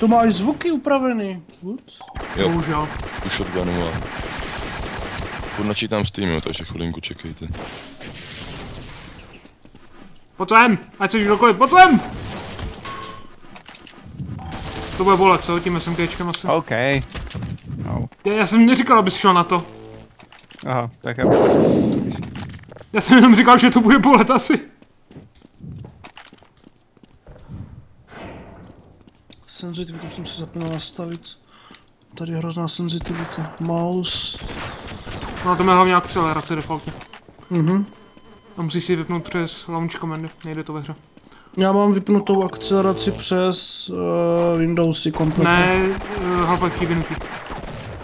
To máš zvuky upravený. Good. Jo. Bohužel. u shotgunu a... Furt načítám Steam, jo, takže chvilinku čekejte. Pojď sem, ať seš kdokoliv, pojď sem! To bude bolet, co, tím SMGčkem asi. OK. No. Já, já jsem neříkal, abys šel na to. Aha, tak já... Já jsem jenom říkal, že to bude bolet asi. Senzitivitu jsem si zapomněl nastavit. Tady je hrozná senzitivita. Mouse. No to má hlavně akcelerace defaultně. Mhm. A musíš si vypnout přes launch commandy, nejde to ve hře. Já mám vypnutou akceleraci přes uh, Windowsy kompletně. Ne, uh, Half-Life vynutí.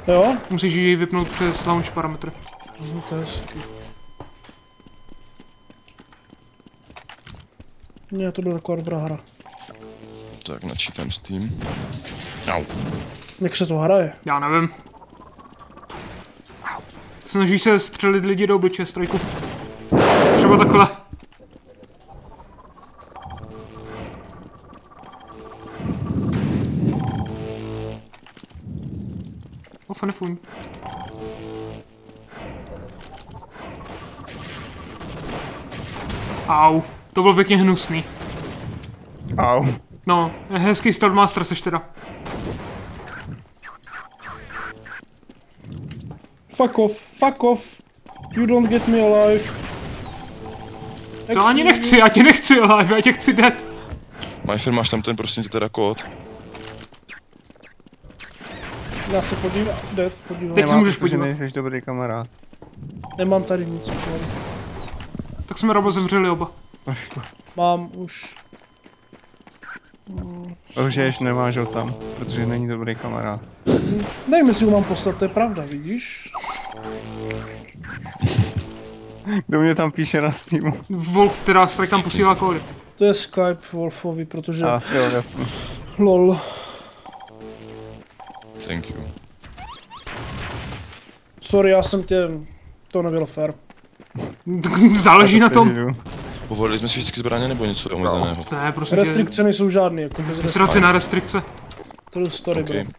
Jo? Musíš ji vypnout přes launch parametry. Mhm, to je hezký. Ne, to byla taková dobrá hra. Tak načítám Steam. Au. Jak se to hraje? Já nevím. Snaží se střelit lidi do obličeje strajku. Třeba takhle. Off nefuň. Au, to bylo pěkně hnusný. Au. No, hezký Stormmaster seš teda. Fuck off, fuck off. You don't get me alive. To ani nechci, já tě nechci live, já tě chci dead. Majfer, máš tam ten prosím tě teda kód? Já se podívám, jde, podívám. Teď se Nemám, můžeš podívat. Nejseš dobrý kamarád. Nemám tady nic. Tak jsme Robo zemřeli oba. Mám už. Už ještě nemáš ho tam, protože není dobrý kamarád. Nevím, jestli ho mám poslat, to je pravda, vidíš? Kdo mě tam píše na Steamu? Wolf, teda strike tam posílá kódy. To je Skype Wolfovi, protože... A jo, jasně. Lol. Thank you. Sorry, já jsem tě... To nebylo fair. Záleží na tom. Přežiju. Povolili jsme si vždycky zbraně nebo něco omezeného? To je prostě tě... Restrikce nejsou žádný, jako bez restrikce. Sraci na restrikce. True story, Okay. bro.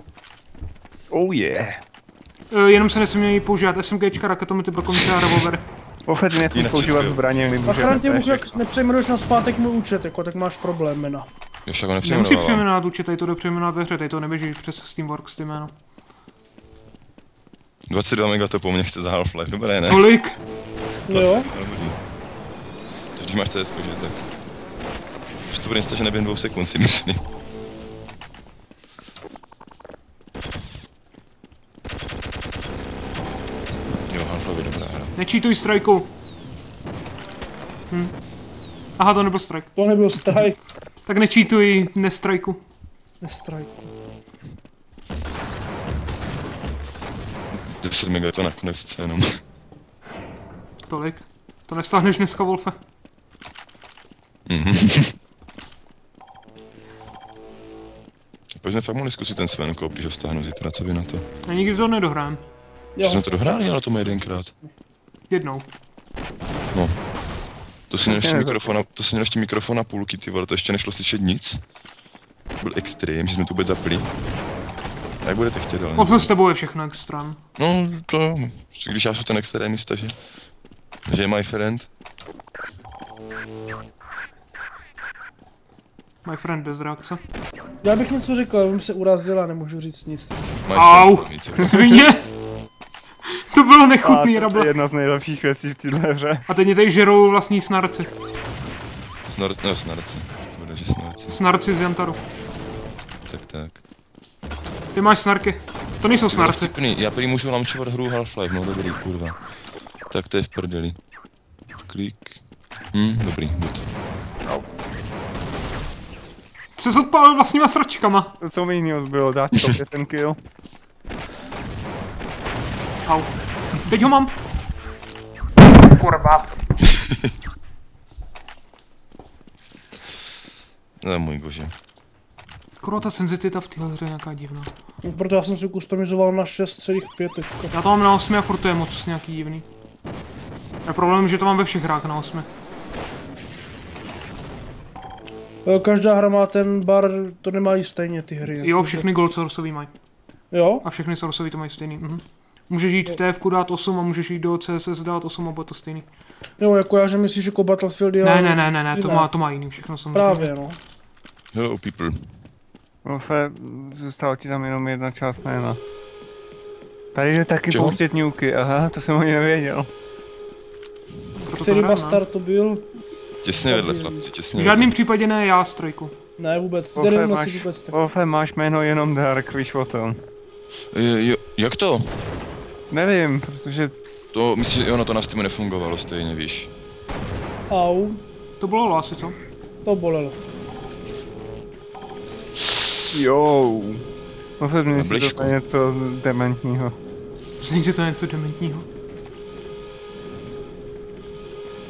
Oh yeah. E, jenom se nesmí používat SMGčka, raketomety, brokovnice a revolvery. Ofet nesmí používat zbraně, my A můžeme. chraň tě, Bůh, jak nepřejmenuješ na zpátek můj účet, jako, tak máš problém, mena. Jo, však ho Nemusí přejmenovat účet, tady to jde přejmenovat ve hře, tady to neběží přes Steamworks ty jméno. 22 mega to po mně chce za Half-Life, dobré ne? Tolik? Jo? Když máš CS, že tak. Už to bude stažené během dvou sekund si myslím. Jo, je dobrá hra. Nečítuj strajku. Hm. Aha, to nebyl strike. To nebyl strike. Tak nečítuj nestrajku. Nestrike. 10 mega to nakonec jenom. Tolik. To nestáhneš dneska, Wolfe. Mhm. Pojďme fakt mohli zkusit ten Sven když ho stáhnu zítra, co vy na to? A nikdy to nedohrám. Že jsme to dohráli, ale to má jedenkrát. Jednou. To si měl ještě ne, mikrofon, a- to si měl ještě mikrofon a půlky, ty vole, to ještě nešlo slyšet nic. Byl extrém, že jsme tu vůbec zapli. Jak budete chtět, ale... Wolfe s tebou je všechno extrém. No, to jo. Když já jsem ten extrémista, že? Že je my friend. My friend bez reakce. Já bych něco řekl, ale se urazil a nemůžu říct nic. Au. Svině! to bylo nechutný, to Rable. je jedna z nejlepších věcí v téhle hře. A teď mě tady žerou vlastní snarci. Snor, no, snorci. Bude, že snorci. Snarci z Jantaru. Tak, tak. Ty máš snarky. To nejsou snarci. Vtipný, Já prý můžu launchovat hru Half-Life, no dobrý, kurva. Tak to je v prdeli. Klik. Hm, dobrý, good. Se odpálil vlastníma sračkama. To co mi jinýho zbylo, dát to ten kill. Au. Teď ho mám. Kurva. No můj bože. Kurva ta senzitivita v téhle hře je nějaká divná. Proto já jsem si customizoval na 6,5 teďka. Já to mám na 8 a furt to je moc nějaký divný. A problém je, že to mám ve všech hrách na 8. Každá hra má ten bar, to nemají stejně ty hry. Jo, všechny Gold Sourceový mají. Jo? A všechny Sourceový to mají stejný. Mhm. Můžeš jít v TF dát 8 a můžeš jít do CSS dát 8 a bude to stejný. Jo, jako já, že myslíš jako Battlefield, jo? Ne, ne, ne, ne, ne, to Ne. má, to má jiný všechno samozřejmě. Právě, no. Hello people. Wolfe, zůstala ti tam jenom jedna část jména. Tady je taky Čeho? pouštět aha, to jsem ani nevěděl. Který bastard to byl? Těsně vedle, chlapci, těsně V žádném případě ne já, strojku. Ne, vůbec. Wolfe, Tady máš, vůbec tak. Wolfe, máš jméno jenom Dark, víš o tom. vedle. Jo, jak to? Nevím, protože To, myslím, že ono to na Steamu nefungovalo stejně, víš. Au, To bylo asi, co? to bolelo. Jo. Wolfe, změň si to něco dementního. Zní si to něco dementního.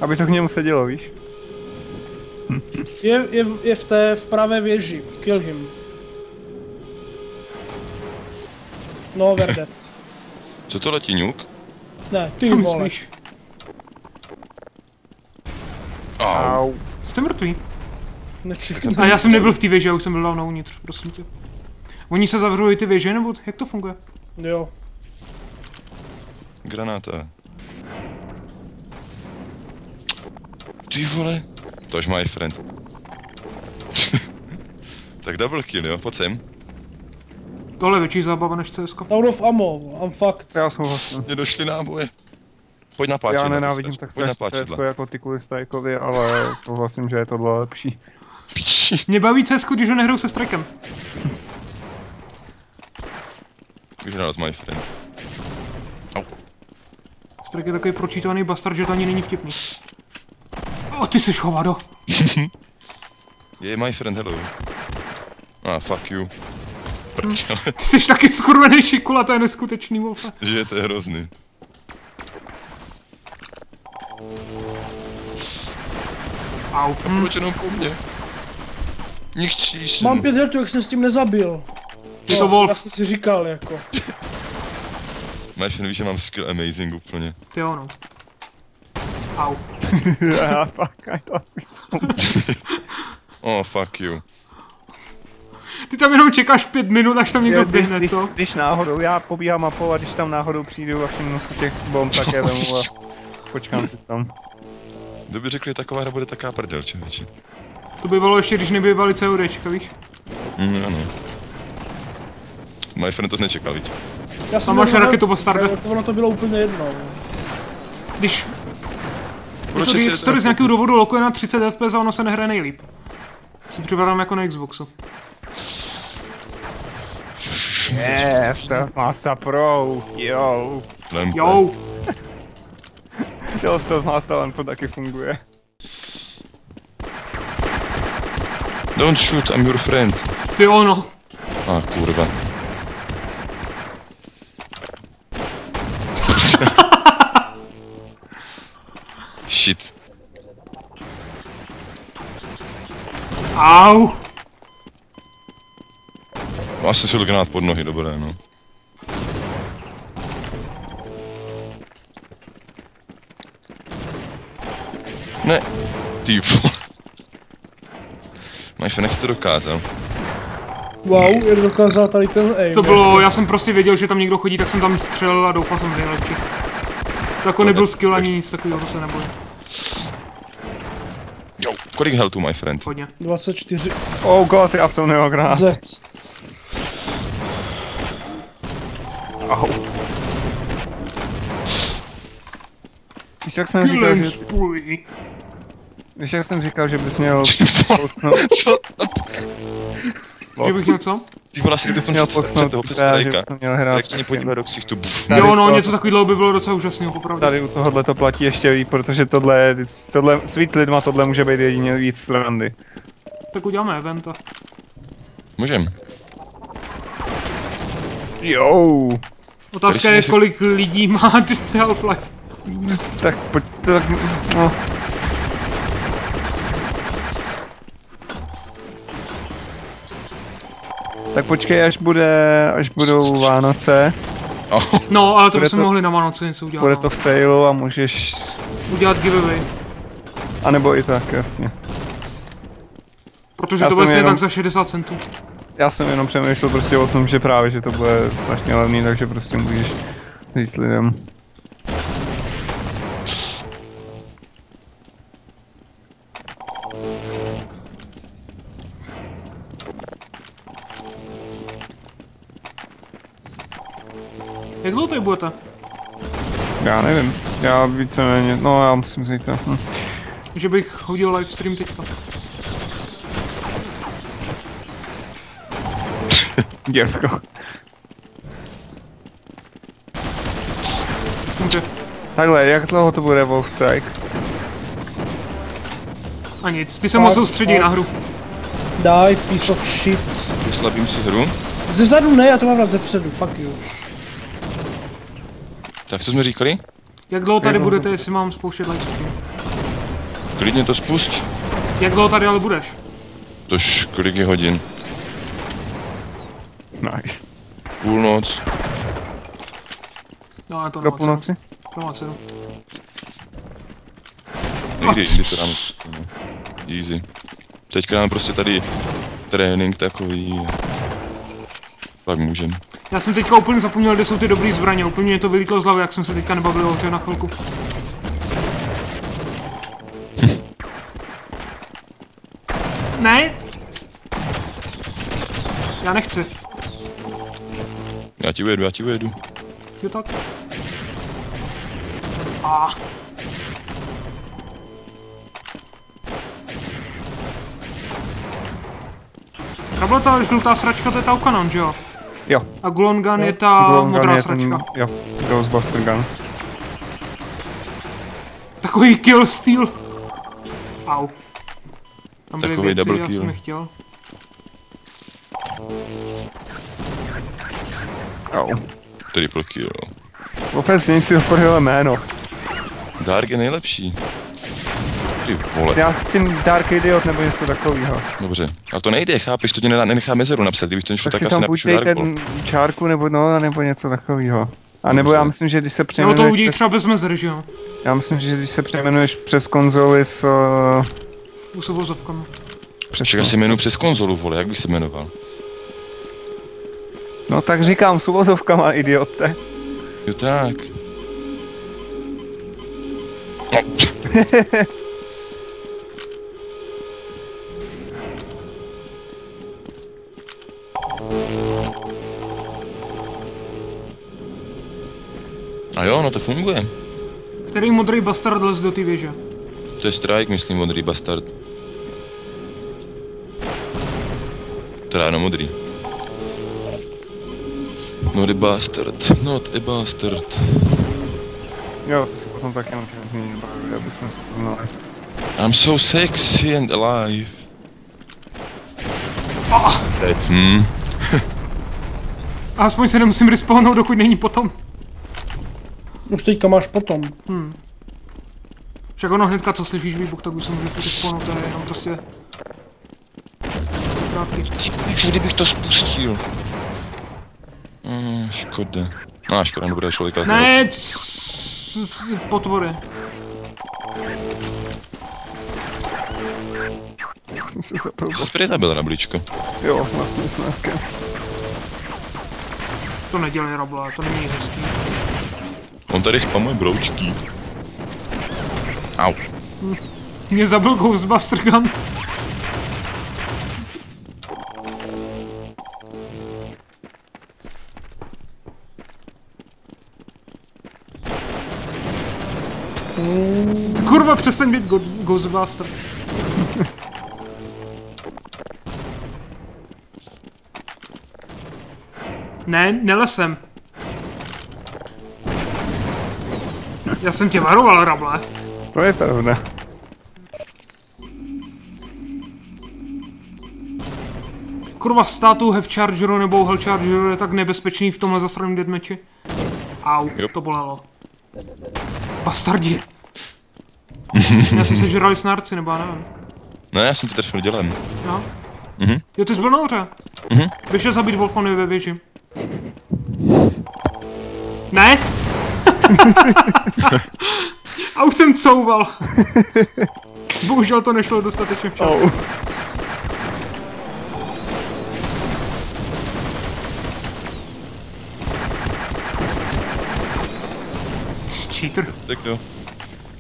Aby to k němu sedělo, víš? Je, je, je v té, v pravé věži. Kill him. No, Verde. Co to letí, ňuk? Ne, ty Co vole. myslíš? Au. Jste mrtví. Nečekám. A já jsem nebyl v té věži, já už jsem byl dávno uvnitř, prosím tě. Oni se zavřou i ty věže, nebo jak to funguje? Jo. Granáta. Ty vole. Tož my friend. tak double kill, jo, pojď sem. Tohle je větší zábava než CS. Out of ammo, I'm fucked. Já souhlasím. Mně došly náboje. Pojď na pátidla. Já nenávidím tak Pojď na strašně. CSko jako ty kvůli Stajkovi, ale souhlasím, že je tohle lepší. Mě baví CS, když ho nehrou se strikem. Vyhrál z my friend. Strike je takový pročítaný bastard, že to ani není vtipný. O, ty jsi hovado. Je my friend, hello. Ah, fuck you. Prčele, Ty jsi taky skurvený šikula, to je neskutečný, wolfe. že to je hrozný. Au. Hm. Proč jenom po mně? Nichčíš. Mám pět hertů, jak jsem s tím nezabil. Je to Já Wolf. jsem si říkal, jako. My friend, víš, že mám skill amazing úplně. Ty jo, no. Au. Já fuck, I you. Oh, fuck you. Ty tam jenom čekáš pět minut, až tam někdo běhne, když, co? když náhodou, já pobíhám mapou a když tam náhodou přijdu a všimnu si těch bomb, tak je vemu a počkám si tam. Kdo by řekl, že taková hra bude taká prdel, člověče. To bývalo ještě, když nebývaly CODčka, víš? Mm, ano. My friend to nečekal, víš? Já jsem A máš raketu bastarde. jako Ono to bylo úplně jedno. no. Když Proč to z nějakého důvodu lokuje na 30 FPS a ono se nehraje nejlíp. Si připadám jako na Xboxu. Yes, Master Pro, jo. Lempe. Jo, Jo, Master len to taky funguje. Don't shoot, I'm your friend. ty ono. A ah, kurva. Shit. Au. Máš si granát pod nohy, dobré, no. Ne, ty. Máš jsi to dokázal? Wow, jak dokázal tady ten aim. To bylo, já jsem prostě věděl, že tam někdo chodí, tak jsem tam střelil a doufal jsem v nejlepší. To jako nebyl skill ani nic takového, to se nebojím. Kolik healthu, my friend? Hodně. 24 Oh god, já v tom nemám granát. Z. Au. Víš, jak jsem říkal, že, víš, jak jsem říkal, že bys měl Co? Že bych měl co? Ty vole, asi to měl před pousnout toho strajka. bys to měl hrát. Jak se mě podívá do ksichtu, Jo, no, to- něco takového by bylo docela úžasného, popravdě. Tady u tohohle to platí ještě víc, protože tohle, tohle s víc lidma tohle může být jedině víc srandy. Tak uděláme eventa. Můžem. Jo. Otázka je, kolik lidí má Half-Life. Tak pojď, tak, no. Tak počkej, až bude, až budou Vánoce, No, ale to bychom to- mohli na Vánoce něco udělat. bude no. to v sailu a můžeš, Udělat giveaway. anebo i tak, jasně. Protože Já to bude jenom- tak za 60 centů. Já jsem jenom přemýšlel prostě o tom, že právě, že to bude strašně levný, takže prostě můžeš říct lidem. Jak dlouho tady budete? Já nevím, já víceméně, no já musím zítra. Hm. Že bych hodil livestream teďka. Děvko. Dobře. Takhle, jak dlouho to bude Wolf Strike? A nic, ty se moc soustředí na hru. Die, piece of shit. Vyslabím si hru. Ze zadu ne, já to mám rád ze předu, fuck you. Tak co jsme říkali? Jak dlouho tady budete, jestli mám spouštět livestream? Klidně to spust. Jak dlouho tady ale budeš? Tož kolik je hodin? Nice. Půlnoc. No, ale to Do půlnoci? To má cenu. Někdy, kdy to dáme. Easy. Teďka nám prostě tady trénink takový. a Pak můžem. Já jsem teďka úplně zapomněl, kde jsou ty dobrý zbraně. Úplně mě to vylítlo z hlavy, jak jsem se teďka nebavil o na chvilku. ne? Já nechci. Já ti ujedu, já ti ujedu. Jo tak. A. Ta byla ta žlutá sračka, to je ta Ukanon, že jo? Jo. A Glongan je ta Glongan modrá je sračka. Ten, jo, Ghostbuster Gun. Takový kill steal. Au. Tam byly Takový věci, double já kill. jsem nechtěl. Au. Triple kill. Změň si to jméno. Dark je nejlepší. Ty vole, Já chci Dark Idiot nebo něco takového. dobře. Ale to nejde, chápeš, to ti nedá, nenechá mezeru napsat, kdybych to nešlo, Tak tak, si asi napíšu Dark ten čárku nebo no, nebo něco takového. A nebo já myslím, že když se Nebo to přejmenuješ udějí přes, třeba bez mezer, že jo? já myslím, že když se přejmenuješ přes konzoli s... Uh, S uvozovkami. přes Však se jmenuji přes konzolu, vole, jak bych se jmenoval? No tak říkám s uvozovkama, idiote. Jo tak. No. A jo, no to funguje. Který modrý bastard lez do té věže? To je strike, myslím, modrý bastard. Teda jenom modrý. Not a bastard, not a bastard. Jo, to si potom taky můžeme změnit barvy, abychom se poznali. I'm so sexy and alive. Teď, hm. A aspoň se nemusím respawnout, dokud není potom. Už teďka máš potom. Však ono hnedka, co slyšíš výbuch, tak už se můžeš respawnout, to je jenom prostě... Krátký. Ty kdybych to spustil. Mm, škoda. No, škoda, dobré člověka. Ne, potvory. Jsem se zapil. Jsi zabil rabličko. Jo, vlastně s Nárkem. To nedělej, Rabla, to není hezký. On tady spamuje broučky. Au. Mě zabil Ghostbuster Gun. Kurva, přestaň být go- Ghostbuster. ne, nelesem. Já jsem tě varoval, Rable. To je pravda. Kurva, státu Have Chargeru nebo Hell Chargeru je tak nebezpečný v tomhle zasraném deadmatchi. Au, Jo. to bolelo. Bastardi. Já si sežrali snárci, nebo já nevím. No, já jsem to trefil dělem. No. Mhm. Jo, ty jsi byl nahoře. Mhm. Se zabít Wolfony ve věži. Ne? A už jsem couval. Bohužel to nešlo dostatečně včas. Oh. Cheater. Tak jo.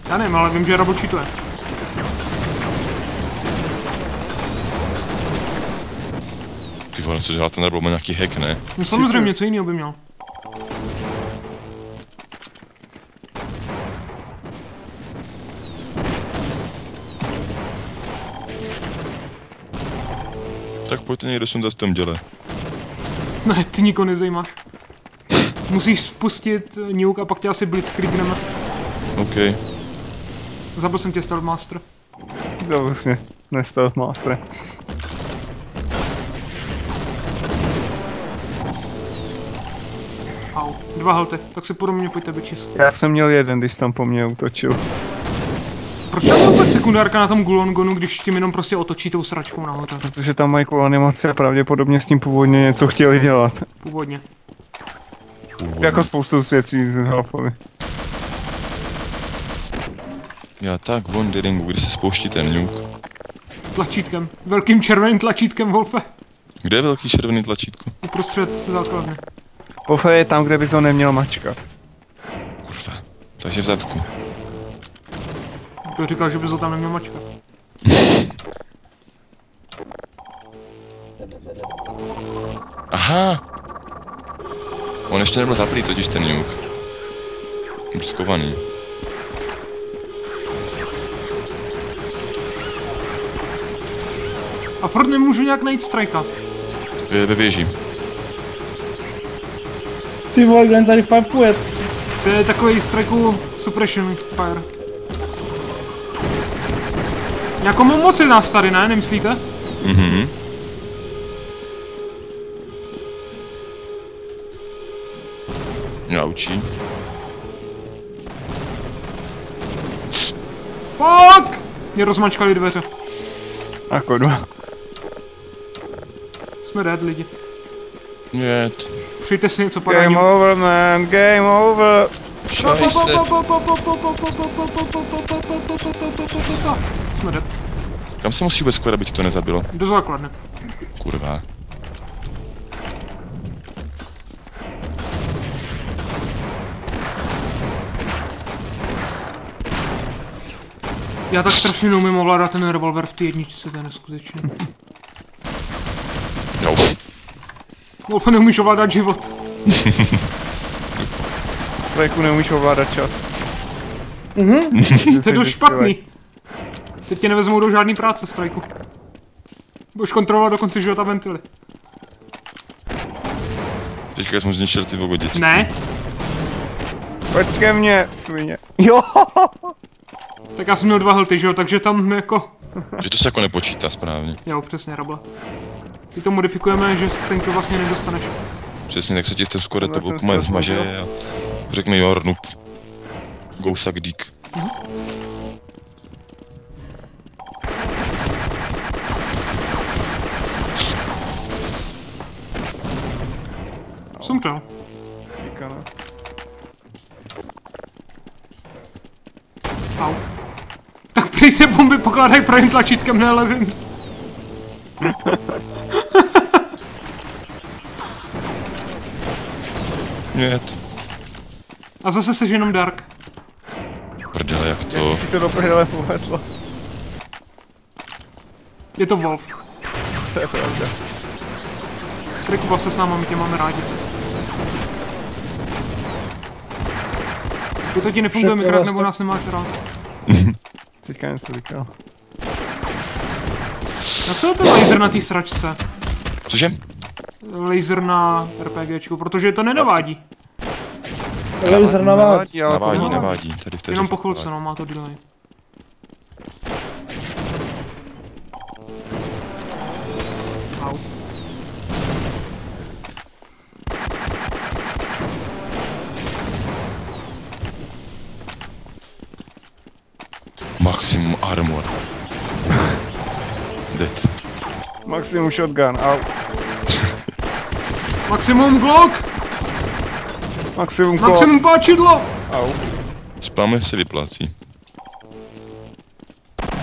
Já nevím, ale vím, že Rabo cheatuje. Ty vole, co dělá ten Rabo, má nějaký hack, ne? No samozřejmě, co jiného by měl. Pojďte někdo sundat s tom děle. Ne, ty nikoho nezajímáš. Musíš spustit nuke a pak tě asi blitzkrigneme. OK. Zabil jsem tě Stealth Master. To vlastně nestal master. Au. Dva healthy, tak se mě pojďte vyčist. Já jsem měl jeden, když tam po mně útočil. Proč vůbec sekundárka na tom Gulongonu, když tím jenom prostě otočí tou sračkou nahoře? Protože tam mají cool animace a pravděpodobně s tím původně něco chtěli dělat. Původně. Jako spoustu věcí z Halfovy. Já tak wondering, kdy se spouští ten nuke. Tlačítkem. Velkým červeným tlačítkem, Wolfe. Kde je velký červený tlačítko? Uprostřed základny. Pofe je tam, kde bys ho neměl mačkat. Kurva. Takže v zadku. Kdo říkal, že bys ho tam neměl mačkat? Aha! On ještě nebyl zaplý, totiž ten nuke. Byl skovaný. A furt nemůžu nějak najít strajka. Je ve věži. Ty vole, kdo tady fapuje? To je takový strajku suppression fire. Jako moc je nás tady, ne? Nemyslíte? Mhm. Mm Naučí. Fuck! Mě rozmačkali dveře. A dva. Jsme dead lidi. Jet. Přijďte si něco parádního. Game over man, game over. Šajste. Jsme dead. Kam se musí vůbec skoro, aby ti to nezabilo? Do základny. Kurva. Já tak strašně neumím ovládat ten revolver v té jedničce, to je neskutečné. Jo. Wolfe, neumíš ovládat život. Trojku neumíš ovládat čas. To je dost špatný. Teď tě nevezmou do žádný práce, strajku. Budeš kontrolovat do konce života ventily. Teďka jsem zničil ty vogodice. Ne? Pojď ke mně, svině. Jo, Tak já jsem měl dva helty, že jo, takže tam jako... Že to se jako nepočítá správně. Jo, přesně, rabla. Ty to modifikujeme, že ten kill vlastně nedostaneš. Přesně, tak se ti tom skore to mají se zmaže a řekne jo, noob. Go suck dick. Jsem Sumčel. Šikana. Au. Tak prý se bomby pokládají pravým tlačítkem, ne levým. Jet. A zase se jenom Dark. Prdele, jak to? Jak to doprdele povedlo? Je to Wolf. To je pravda. Striku, se s námi, my tě máme rádi. Pokud to ti nefunguje mikrát, nebo to- nás nemáš rád. Teďka něco říkal. Na co je ten laser na té sračce? Cože? Laser na RPGčku, protože to nenavádí. Laser navádí. Navádí, no. navádí. Tady v té Jenom po chvilce, navádí. no, má to delay. Maximum shotgun, au. Maximum Glock! Maximum kop, Maximum páčidlo! au. Spam se vyplácí.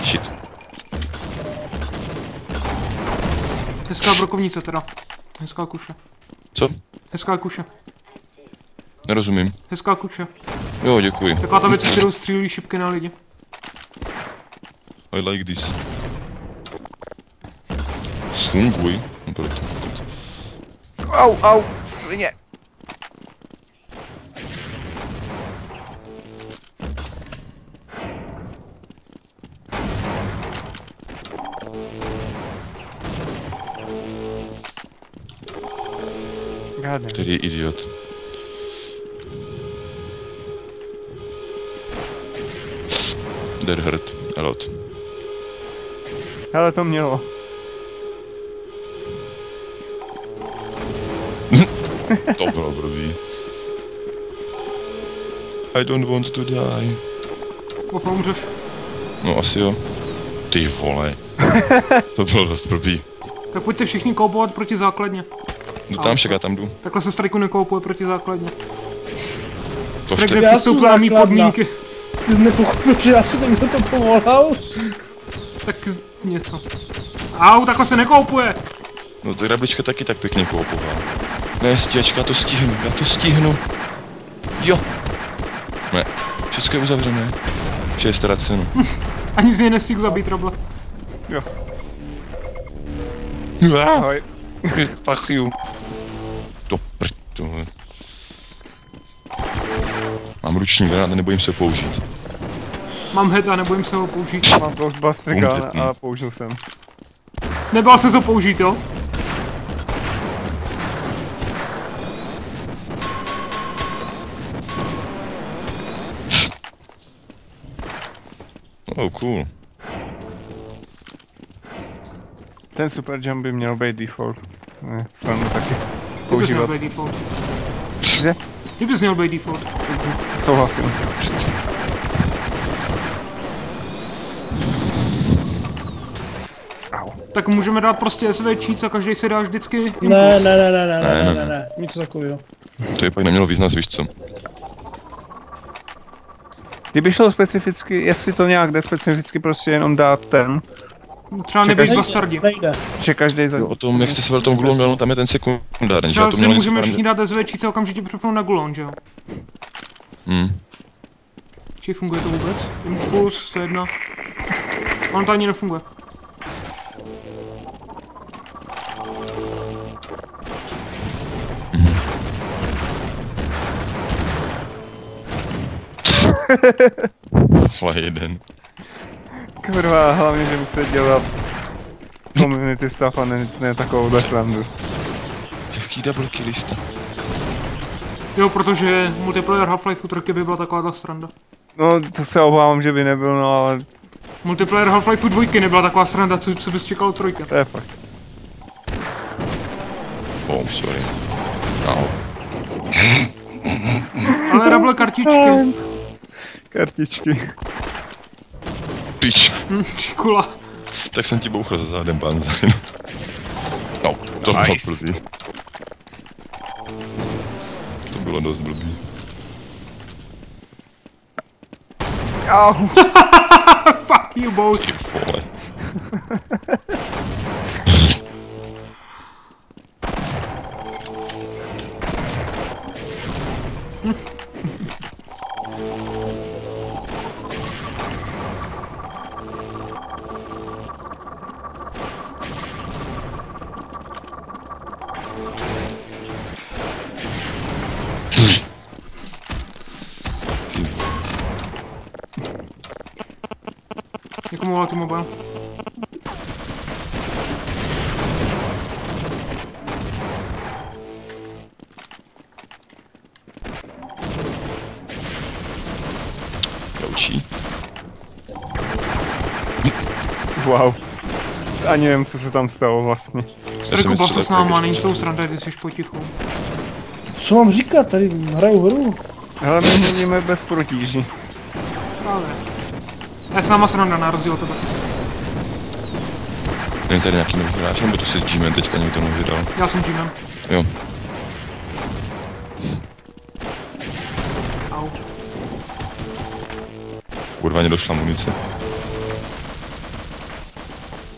Shit. Hezká brokovnice teda. Hezká kuše. Co? Hezká kuše. Nerozumím. Hezká kuče. Jo, děkuji. Taková ta věc, kterou střílí šipky na lidi. I like this. Funguj. No, proto. Au, au, svině. Žádný. Který je idiot. That hurt a lot. Hele, to mělo. To bylo blbý. I don't want to die. Kofa umřeš. No asi jo. Ty vole. To bylo dost blbý. Tak pojďte všichni koupovat proti základně. No tam však já tam jdu. Takhle se strajku nekoupuje proti základně. To Strajk nepřistoupil na mý podmínky. Ty jsi nepochopil, že já jsem někdo to povolal? Tak něco. Au, takhle se nekoupuje. No ta grablička taky tak pěkně koupovala. Ne, stěčka, já to stihnu, já to stihnu. Jo. Ne, všechno je uzavřené. Vše je ztraceno. Ani z něj nestihl zabít Robla. Jo. Ah, Ahoj. Fuck you. To prd. Mám ruční granát a nebojím se použít. Mám head a nebojím se ho použít. Mám Ghostbuster gun Kompletní. a použil jsem. Nebál se ho použít, jo? Oh, cool. Ten super jump by měl být default. Ne, snadno taky. Ty bys měl Používat. být default. Že? Ty bys měl být default. Souhlasím. Tak můžeme dát prostě SVČ a každý si dá vždycky impuls. Ne, ne, ne, ne, ne, ne, Ne, ne, ne, ne, ne, nic takového. To je pak nemělo význam, víš co? Kdyby šlo specificky, jestli to nějak jde specificky prostě jenom dát ten, Třeba nebejt bastardi. Nejde. že každý za... O tom, jak jste se byl tom glonganu, tam je ten sekundární, že Třeba si můžeme všichni dát SVČ a okamžitě přepnout na Gulon, že jo? Hm. Či funguje to vůbec? Impuls, to je jedna. On to ani nefunguje. Vole, jeden. Kurva, hlavně, že musí dělat community stuff a ne, ne takovou srandu. Jaký double killista? Jo, protože multiplayer Half-Life 3 by byla taková ta sranda. No, to se obávám, že by nebyl, no ale Multiplayer Half-Life 2 nebyla taková sranda, co, co bys čekal od trojky. to je fakt. Oh, sorry. Au. Ale rable kartičky. Kartičky. Pič. Hm, Čikula. Tak jsem ti bouchl za zádem banzaj. No, to bylo Nice. blbý. To bylo dost blbý. Au. Fuck you both. Ty vole. Někomu mobil. Koučí. Wow. Ani nevím, co se tam stalo vlastně. Byl se s náma, není to sranda, ty jsi potichu. Co mám říkat, tady hraju hru. Ale my mluvíme bez protíží. Já s náma sranda, na rozdíl od tebe. Není tady nějaký nový hráč, nebo to si G-Man teďka někdo nový dal? Já jsem Jimem. Jo. Au. Kurva, nedošla munice.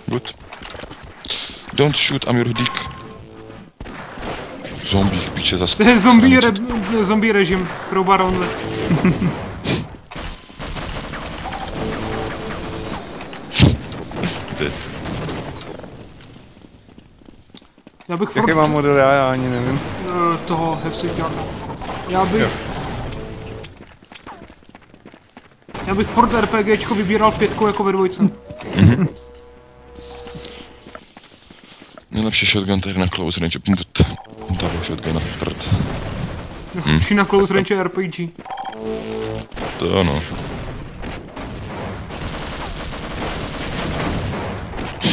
Good. Don't shoot, I'm your dick. zombích píče za To je zombie, re, zombie režim pro baronle. Já bych Jaký furt mám model já, já ani nevím. eh, toho Hefsiťáka. Já bych... Jo. Já bych furt RPGčko vybíral pětku jako ve dvojce. Nejlepší shotgun tady na close range. Pnt. Double shotgun na prd. Hmm. na close range RPG. To ano.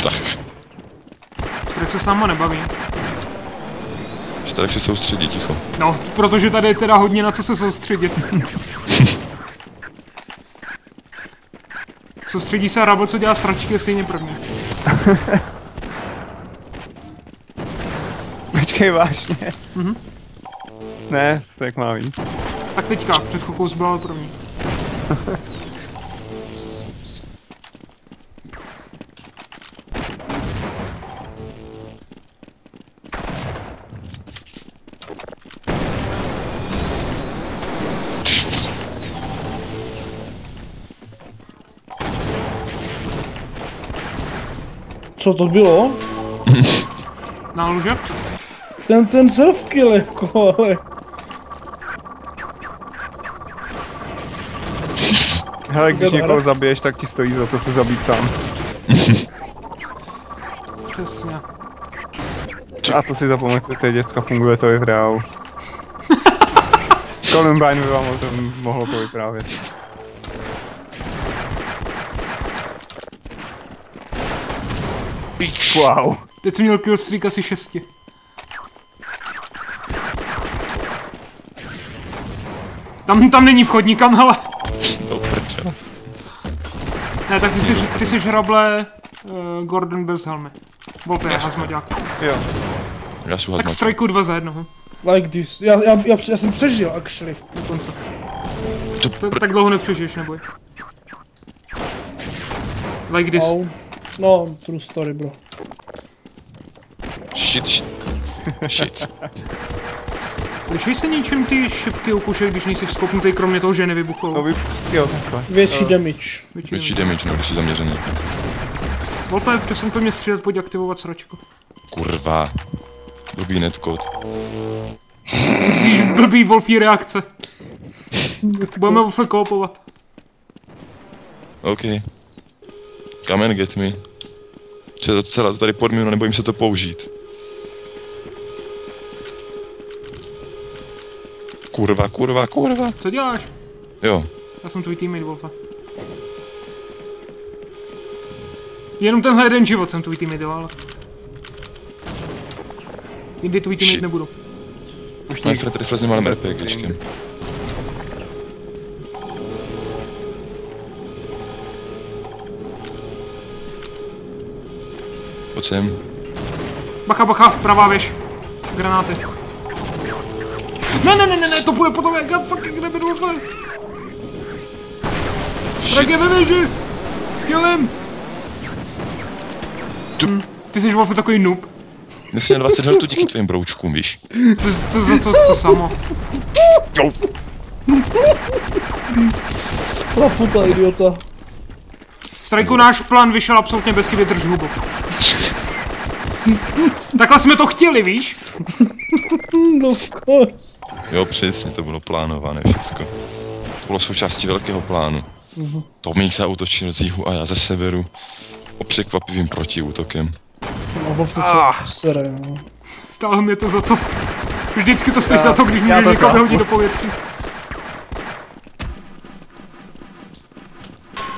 Tak, Strach se s náma nebaví. tak se soustředí ticho. No, protože tady je teda hodně na co se soustředit. Soustředí se a Rabo, co dělá sračky, je stejně první. Počkej, vážně. Mhm. Ne, tak má víc. Tak teďka, před chvilkou zbyl první. Co to bylo? Náluže? Ten, ten self-kill jako, ale... Hele, když Dobrá. někoho zabiješ, tak ti stojí za to se zabít sám. Přesně. A to si zapamatujte, děcka, funguje to i v reálu. Columbine by vám o tom mohlo povyprávět. Píč. Wow. Teď jsem měl killstreak asi šesti. Tam, tam není vchod nikam, hele. Prdele. Ne, tak ty jsi, ty jsi hrable uh, Gordon bez helmy. Wolf je hazmaďák. Jo. Já jsem Tak strajku dva za jednoho. Like this. Já, já, já, já jsem přežil, actually. Dokonce. To pr- tak dlouho nepřežiješ, neboj. Like this. Au. No, true story, bro. Shit, shit. Shit. Liší se něčím ty šipky u kuše, když nejsi skopnutý, kromě toho, že To nevybuchou? by... Jo, takhle. Větší damage. Větší damage, no, když jsi zaměřený. Wolfe, přesně po mě střílet, pojď aktivovat sračku. Kurva. Blbý netkot. Myslíš blbý Wolfí reakce? Budeme Wolfe koopovat. OK. And get me. Celá, celá to tady podmínu, nebojím se to použít. Kurva, kurva, kurva. Co děláš? Jo, Já jsem tvůj teammate, Wolfe. Jenom tenhle jeden život jsem tvůj teammate, jo, ale... Jindy tvůj teammate nebudu. mám Fred Rifle s tím malým Sem. Bacha, bacha, pravá věž. Granáty. Ne, ne, ne, ne, ne, to bude potom jak God fucking nebudu Wolfe. Strak je ve věži. Kill him. Hm, Ty jsi Wolfe takový noob. Dnes měl 20 heltů díky tvým broučkům, víš? To, to, to, to, to samo. Jo. Laputa, idiota. Strajku, náš plán vyšel absolutně bez chyby, drž hubu. Takhle jsme to chtěli, víš? No, of course. Jo, přesně, to bylo plánované všecko. To bylo součástí velkého plánu. Tomík zautočil z jihu a já ze severu. O překvapivým protiútokem. No, Ah. sere, no. Stálo mě to za to. Vždycky to stojí za to, když můžeš někoho chápu. vyhodit do povětří.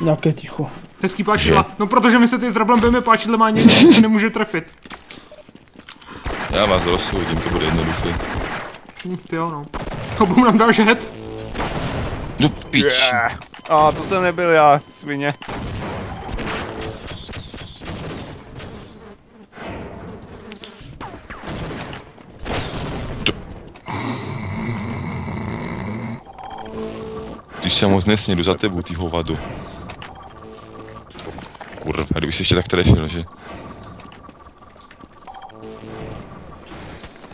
Nějaké ticho. Hezký páčidla. No protože my se ty s Rablem budeme páčidlem a ani nic nemůže trefit. Já vás rozsoudím, to bude jednoduché. Hm, ty jo, no. Obou nám dáš head. No pič. Yeah. A to jsem nebyl já, svině. Když se moc nesně, jdu za tebou, ty hovado. Kurva, kdyby si ještě tak trefil, že?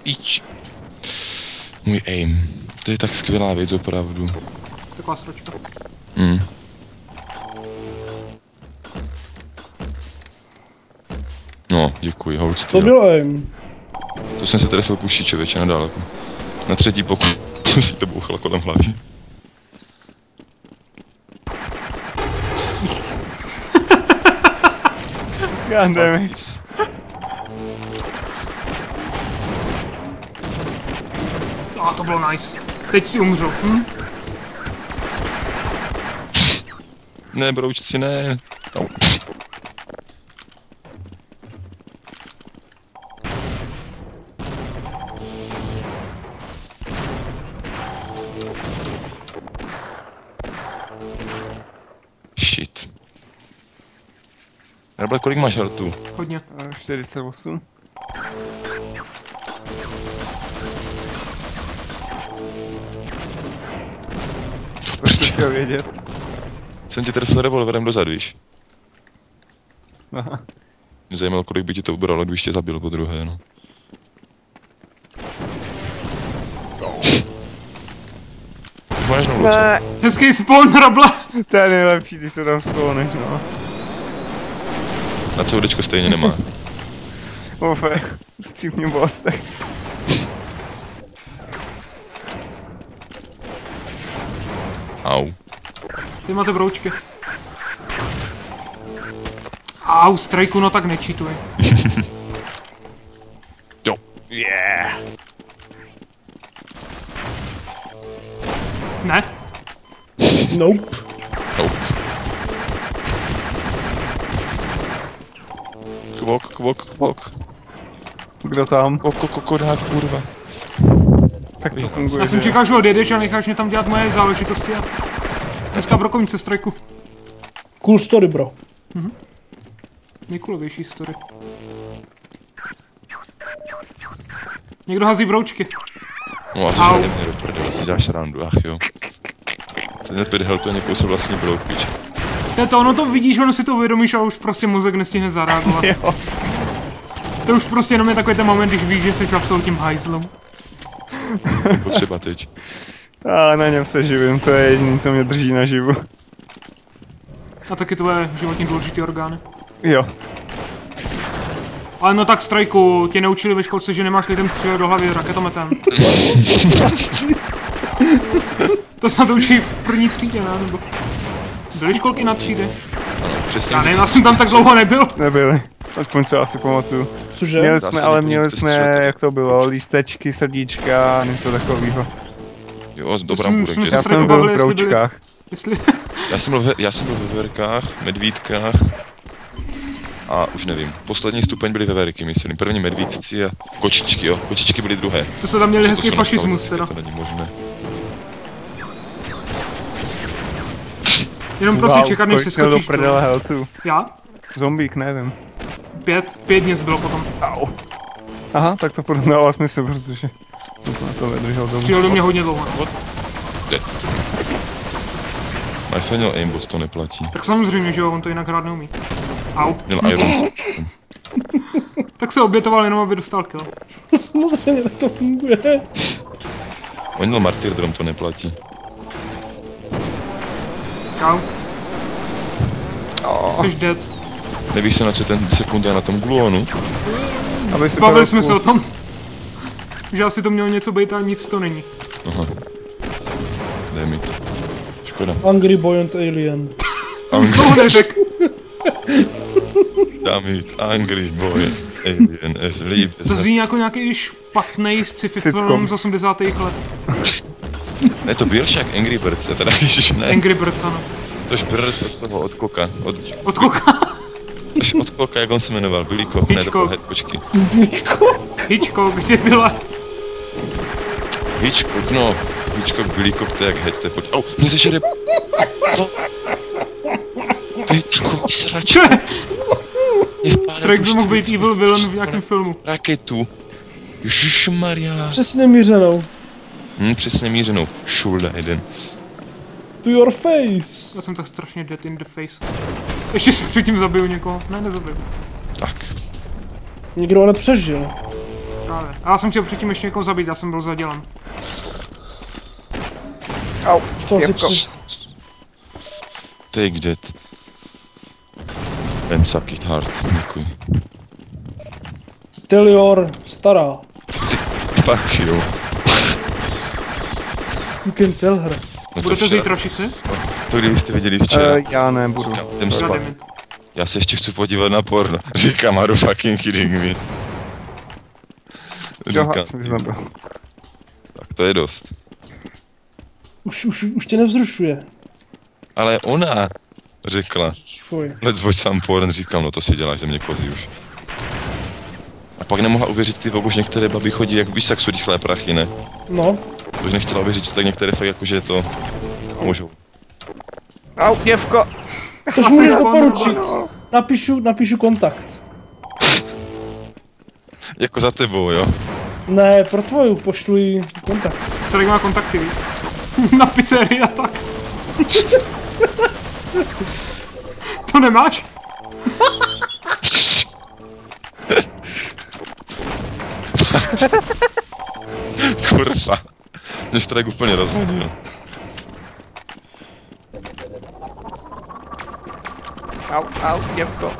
Ič. Můj aim. To je tak skvělá věc, opravdu. Taková sračka. Mm. No, děkuji, holc, To bylo aim. To jsem se trefil kuší člověče na dálku. Na třetí pokus si to bouchala kolem hlavy. God damn it. A to bylo nice. Teď ti umřu. Hm? Ne, broučci, ne. Au. Rebel, kolik máš hartů? Hodně. Eh, 48. To jsi chtěl vědět. Jsem ti trefil revolverem dozadu, víš? Aha. Mě zajímalo, kolik by ti to ubralo, kdybych tě zabil po druhé, no. Máš co? Hezký spawn rabla. To je nejlepší, když to tam skloneš, no. Na CODčko stejně nemá. Ofe, s tím mě bostech. Au. Ty máte broučky. Au, strajku, no tak nečítuj. Jo. Yeah. Ne? Nope. Nope. Kvok, kvok, kvok. Kdo tam? Kvok, kvok, kokodák, kurva. Tak to funguje. Já jsem čekal, že odjedeš a necháš mě tam dělat moje záležitosti a dneska brokovnice strajku. Cool story, bro. Nejkulovější story. Někdo hazí broučky. No a Au. to mě do prdele, si dáš randu, ach jo. Ten pět hel to někoho se vlastně brouk. To je to, ono to vidíš, ono si to uvědomíš a už prostě mozek nestihne zareagovat. Jo. To už prostě jenom je takový ten moment, když víš, že jsi absolutním hajzlem. Potřeba teď. A na něm se živím, to je jediné, co mě drží naživu. A taky tvoje životní důležitý orgány. Jo. Ale no tak strajku, tě neučili ve školce, že nemáš lidem střílet do hlavy raketometem. to snad učí v první třídě, ne? Nebo... Byly školky na třídy? Přesně. Já nevím, já jsem tam tak dlouho nebyl. Nebyli. Aspoň co asi pamatuju. Cože? Měli jsme, ale měli jsme, jak to bylo, lístečky, srdíčka, něco takového. Jo, dobrá Jsme- bude. Já jsem byl v broučkách. Jestli... Já jsem byl ve, já jsem byl ve verkách, medvídkách. A už nevím. Poslední stupeň byly ve verky, myslím. První medvídci a kočičky, jo. Kočičky byly druhé. To se tam měli hezký fašismus teda. To není možné. Jenom prostě Wow, čekat, než se měl do skočíš. prdele heltu. Já? Zombík, nevím. Pět, pět dní bylo potom. Au. Aha, tak to podle dává smysl, protože to na to vydržel domů. Střílel do mě hodně dlouho. no. Máš měl aimbot, to neplatí. Tak samozřejmě, že jo, on to jinak hrát neumí. Au. Měl Iron Tak se obětoval jenom, aby dostal kill. Samozřejmě to funguje. On měl Martyr Drum, to neplatí. Čau. Jsi dead. Nevíš se na co ten sekund je na tom gluonu? Bavili to jsme se o tom. Že asi to mělo něco být, ale nic to není. Aha. Dej mi to. Škoda. Angry Boy and Alien. Už toho neřek. Dám jít. Angry boy. Alien as. To zní jako nějaký špatný sci-fi film z 80. let. Ne, to byl však Angry Birds, teda, ježiš, ne. Angry Birds, ano. Tož Birds od toho, od Koka. Od, Od koka. tož od Koka, jak on se jmenoval, Billy Koch, ne, to Hitchcock. byl, počkej. Hitchcock, kde byla? Hitchcock, no. Hitchcock, Billy Koch, to je jak heď, to je pojď. Au, mě zežere. To, to je takový srač. Mě vpádá Strike by po mohl být evil villain v nějakém filmu. Raketu. Ježišmarja. Přesně mířenou. Hm, přesně mířenou. Šulda jeden. To your face. Já jsem tak strašně dead in the face. Ještě jsem předtím zabil někoho. Ne, nezabil. Tak. Nikdo ale přežil. právě. A já jsem chtěl předtím ještě někoho zabít, já jsem byl zadělan. Au, To Děvko. při... Take that. And suck it hard. Děkuji. Tell your stará. Fuck you. You can tell her. No to Budete zítra šici? to kdybyste viděli včera. Uh, já nebudu. Říkám, jdem Já spát. Já se ještě chci podívat na porno. Říkám, are fucking kidding me? Říkám, tak to je dost. Už, už, už tě nevzrušuje. Ale ona řekla, Fuj. let's watch some porn, říkám, no to si děláš ze mě kozy už. A pak nemohla uvěřit, ty už některé baby chodí, jak víš, jak jsou rychlé prachy, ne? No, To už nechtěla uvěřit, že tak některé fakt jakože to můžou. Au, děvko! můžeš spomenu. doporučit. Napíšu, napíšu kontakt. Jako za tebou, jo? Ne, pro tvoju pošlu jí kontakt. Srek má kontakty, víš? Na pizzerii a tak. to nemáš? Kurva. Mě strajk úplně rozhodil. Au, au, děvko.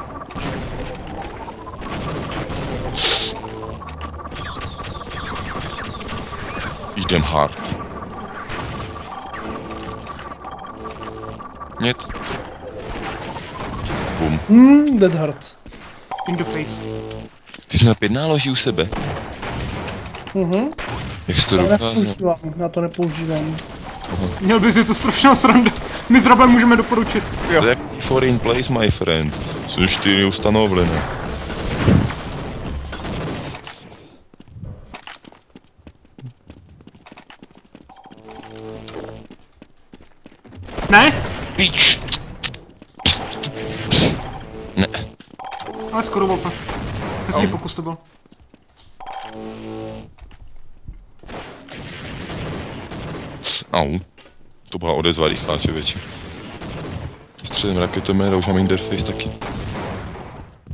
Jdem hard. Нет. Bum. Hmm, Dead Heart. In the face. Ty jsi měl pět náloží u sebe. Mhm. jak jsi to Já dokázal? nepoužívám, já to nepoužívám. Měl bys je to strašná sranda. My s Rabem můžeme doporučit. Je jak C4 in place, my friend. Jsou čtyři ustanovené. Ne? Pič! Ne. Ale skoro bofa. Hezký pokus to byl. Au. To byla odezva rychlá, člověče. Středem raketoméra, už mám interface taky.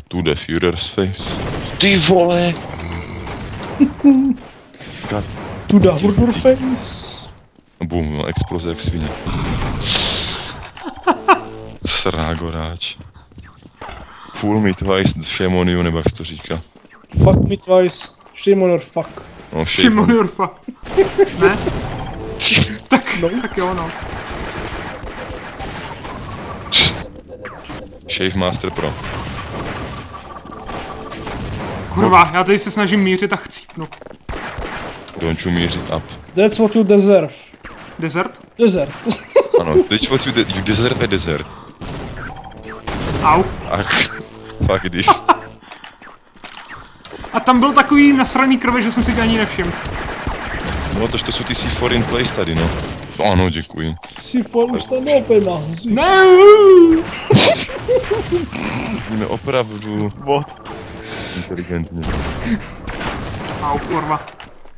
To the Führer's face. Ty vole! To the Hurdor Face. Bum, no, exploze jak svině. Srágoráč. Fool me twice, shame on you, nebo jak to říká. Fuck me twice. Shame on your fuck. No, shame Šimon on Jurfa. ne? Tak, tak jo no. Shave Master Pro. Kurva, já tady se snažím mířit a chcípnu. Don't you mířit up. That's what you deserve. Desert? Desert. Ano, teď what you, de- you deserve a desert. Au. Ach, fuck this. A tam byl takový nasraný krve, že jsem si to ani nevšiml. No, tož to jsou ty C4 in place tady, no. No, ano, děkuji. C4 ustanovená. Ne! Víme opravdu Bot. inteligentně. Au, kurva.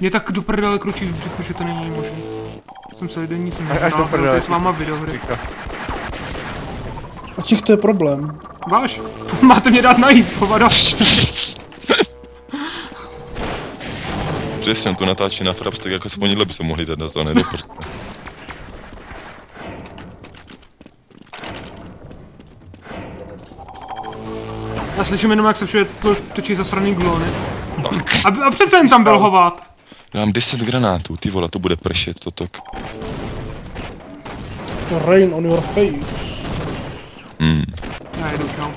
Mě tak do prdele kručí v břichu, že to není možné. Jsem celý den nic nehrál, byl s váma videohry. A čich to je problém? Váš? Máte mě dát najíst, hovado. Přesně, to natáčí na Fraps, tak jako se po by se mohli dát na to nedopr. Já slyším jenom, jak se všude to, točí zasraný glony. A, a přece jen tam byl hovat. Já mám 10 granátů, ty vole, to bude pršet, to tok. Rain on your face. Hmm. Já jedu, čau.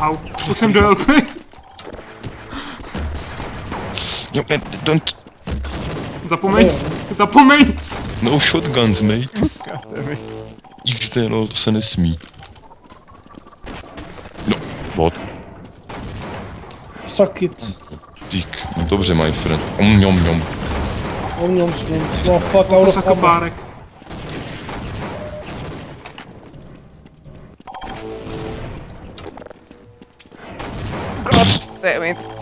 Au, už jsem dojel. Jo, man, don't... Zapomeň, zapomeň. No shotguns, mate. XD, no, to se nesmí. No, bot. Suck it. Dík. No dobře, my friend. Om, njom, njom. On jom s ním. No fuck out of ammo. kopárek. Damn it.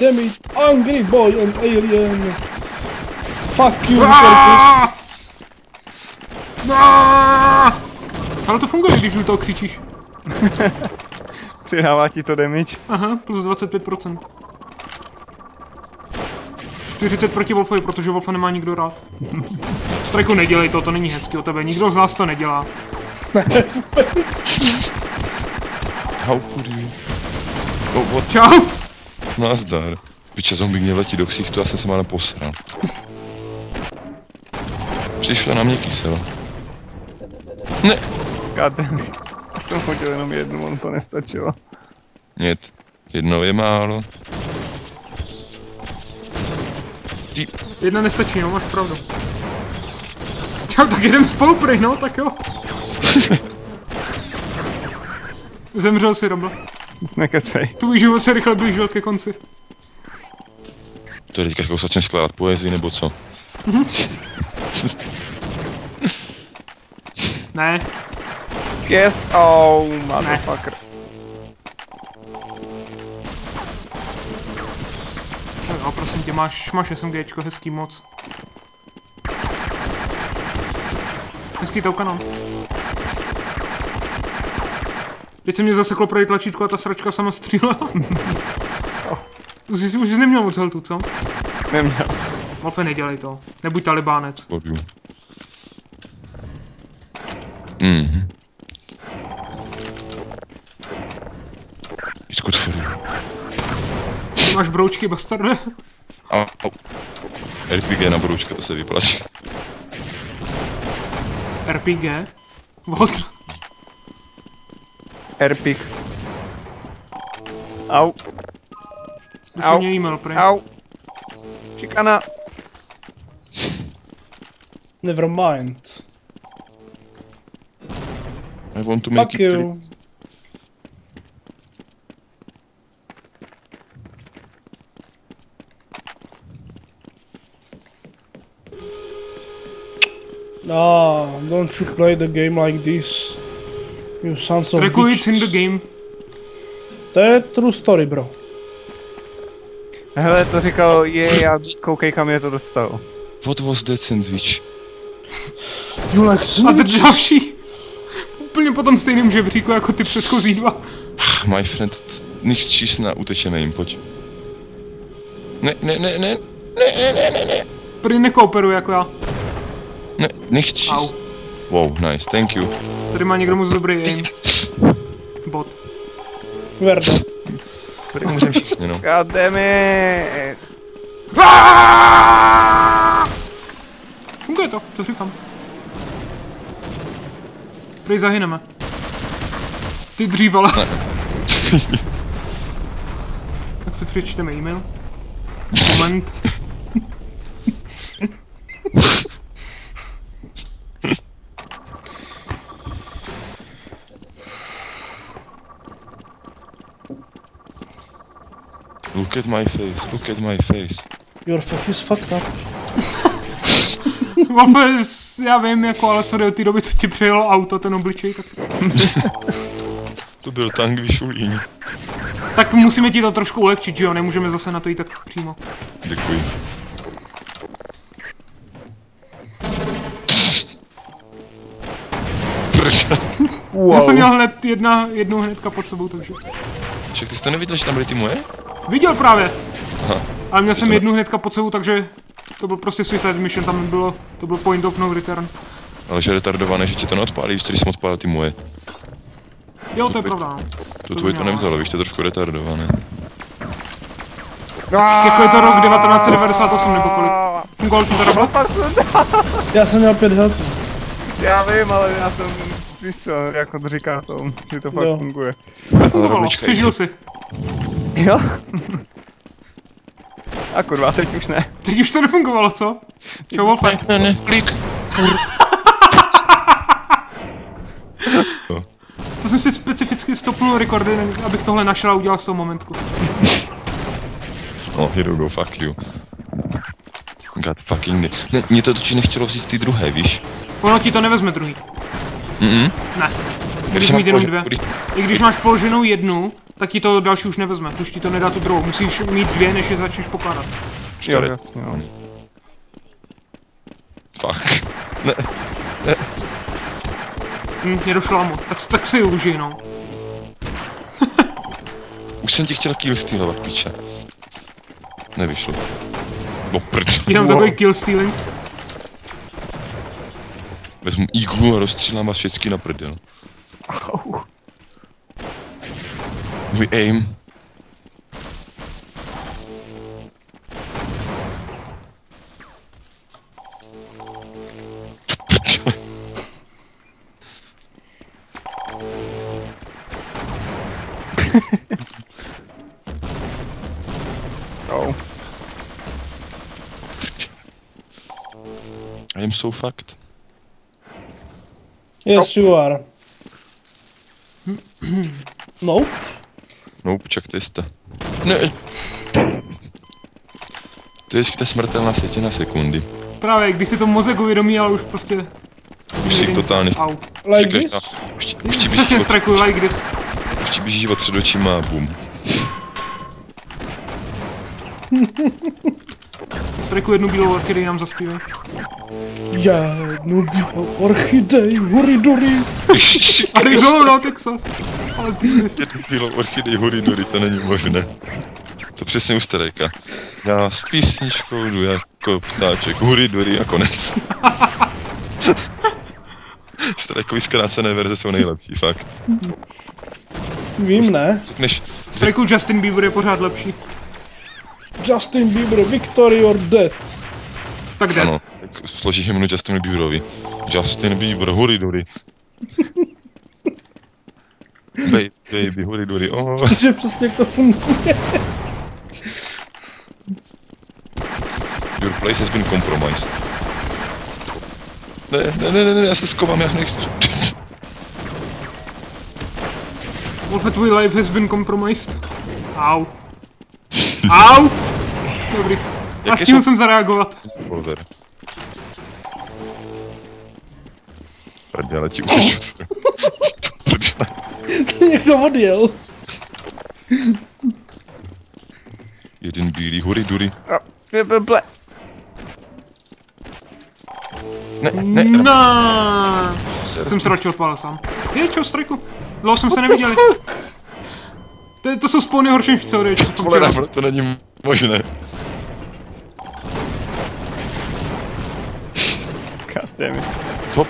Damn it. Angry boy and alien. Fuck you. Aaaa! Aaaa! Ale to funguje, když u toho křičíš. Přidává ti to damage. Aha, plus 25%. 40 proti Wolfovi, protože Wolfa nemá nikdo rád. Strajku, nedělej to, to není hezky o tebe, nikdo z nás to nedělá. How could you? Oh, what? Čau! Nazdar. Piče, zombie mě letí do ksichtu, já jsem se málem posral. Přišlo na mě kyselo. Ne, Goddammit. Já jsem chodil jenom jednu, on to nestačilo. Нет, jedno je málo. Ty, Jedna nestačí, no, máš pravdu. Čau, tak jedem spolu pryč, no, tak jo. Zemřel si, Robo. Nekecej. Tvůj život se rychle blížil ke konci. to je teďka jako začne skládat poezii nebo co? Ne, Yes, oh, motherfucker. no, prosím tě, máš, máš SMGčko, hezký moc. Hezký toukanon. Teď se mě zaseklo pro tlačítko a ta sračka sama střílela. už, jsi- už jsi neměl moc heltu, co? Neměl. Wolfe, nedělej to. Nebuď talibánec. Mhm. It's good for you. Ty máš broučky, bastarde. Au. RPG na broučka, to se vyplatí. RPG? What? Airpick. Au, Došel mě e-mail, prej. au. Čikana. Never mind. I want to make Fuck it you. Ah, don't you play the game like this. You sons of Tracku it's in the game. To je true story, bro. Hele, to říkal je já koukej kam je to dostal. What was that sandwich? You like sandwich? A to další. Úplně po tom stejným žebříku jako ty předchozí dva. My friend, nic čísna, utečeme jim, pojď. Ne, ne, ne, ne, ne, ne, ne, ne. Prý nekooperuje jako já. Ne, nech číst. Au. Wow, nice, thank you. Tady má někdo moc dobrý aim. Bot. Verda. Tady můžeme všichni, no. God damn it. Funguje to, to říkám. Prý zahyneme. Ty dřívale. tak si přečteme e-mail. Moment. Look at my face, look at my face. Your face is fucked up. Waffle, já vím, jako, ale sorry, od té doby, co ti přijelo auto, ten obličej, tak, To byl tank vyšulíň. tak musíme ti to trošku ulehčit, že jo, nemůžeme zase na to jít tak přímo. Děkuji. Wow. Já jsem měl hned jedna, jednu hnedka pod sebou, takže. Však ty jsi to neviděl, že tam byly ty moje? Viděl právě. Aha. Ale měl jsem to- jednu hnedka pod sebou, takže to byl prostě suicide mission, tam bylo, to byl point of no return. Ale že retardované, že tě to neodpálí, když jsem odpálil ty moje. Jo, to je pravda. To tvoje to nevzalo, víš, to je trošku retardované. Jako je to rok 1998 nebo kolik. Fungoval ti to Robo? Já jsem měl pět health. Já vím, ale já jsem, víš co, jako to říká to, že to fakt Jo. funguje. Nefungovalo, přežil si. Jo? A kurva, teď už ne. Teď už to nefungovalo, co? Čau, Wolfe. Ne, ne, klik. To jsem si specificky stopnul rekordy, abych tohle našel a udělal z toho momentku. Oh, here we go, fuck you. God fucking ne. Ne, mě to totiž nechtělo vzít ty druhé, víš? Ono ti to nevezme druhý. Mhm. Ne. Když mít jenom dvě. když- I když máš položenou jednu, tak ti to další už nevezme. Už ti to nedá tu druhou. Musíš mít dvě, než je začneš pokládat. Jo, jasně, no. Fuck. Ne, Hm, mě došlo amo. Tak, tak si ji užij, no. už jsem tě chtěl killstealovat, piče. Nevyšlo. O prd. Jenom Wow. takový kill stealing. Vezmu iglu a rozstřílám vás všechny na prdel. Au. Můj aim. oh. I am so fucked. Yes, you are. No. No, čak ty jste. Ne. To je smrtelná světina sekundy. Právě, když si to mozek uvědomí, ale už prostě... Už si totálně... Au. Like Řekneš, this? no, už ti, už ti běží Přesně život, strajkuju, like this. už ti běží život před očima a bum. Strajkuju jednu bílou orchidej, nám zaspívej. Já, no bílou orchidej, horidory. Arizona, Texas. Ale. Jednu bílou orchidej horidory, to není možné. To přesně u starejka. Já s písničkou jdu jako ptáček, horidory a konec. Starejkový zkrácené verze jsou nejlepší, fakt. Vím, ne? Řekneš, Strajkuju Justin Bieber je pořád lepší. Justin Bieber, victory or death. Tak jde. ano, tak složíš hymnu Justinu Bieberovi. Justin Bieber, horidory. Baby, baby, horidory, oh. Že přesně to funguje. Your place has been compromised. Ne, ne, ne, ne, ne, já se skovám, já nechci. Wolfe, tvůj life has been compromised. Au. Au! Dobrý. A Jaké stihl jsou- jsem zareagovat. Revolver. Prdele, ti uteču. Někdo odjel. Jeden bílý huridury. A, ble, ble, ble. Ne, ne, ne. No. Jsem se radši odpálil sám. Je, čo, strajku. Dlouho jsme se neviděli. To, to jsou spawny horší než v celé Vole, Rafle, to není možné. God damn it. Hop.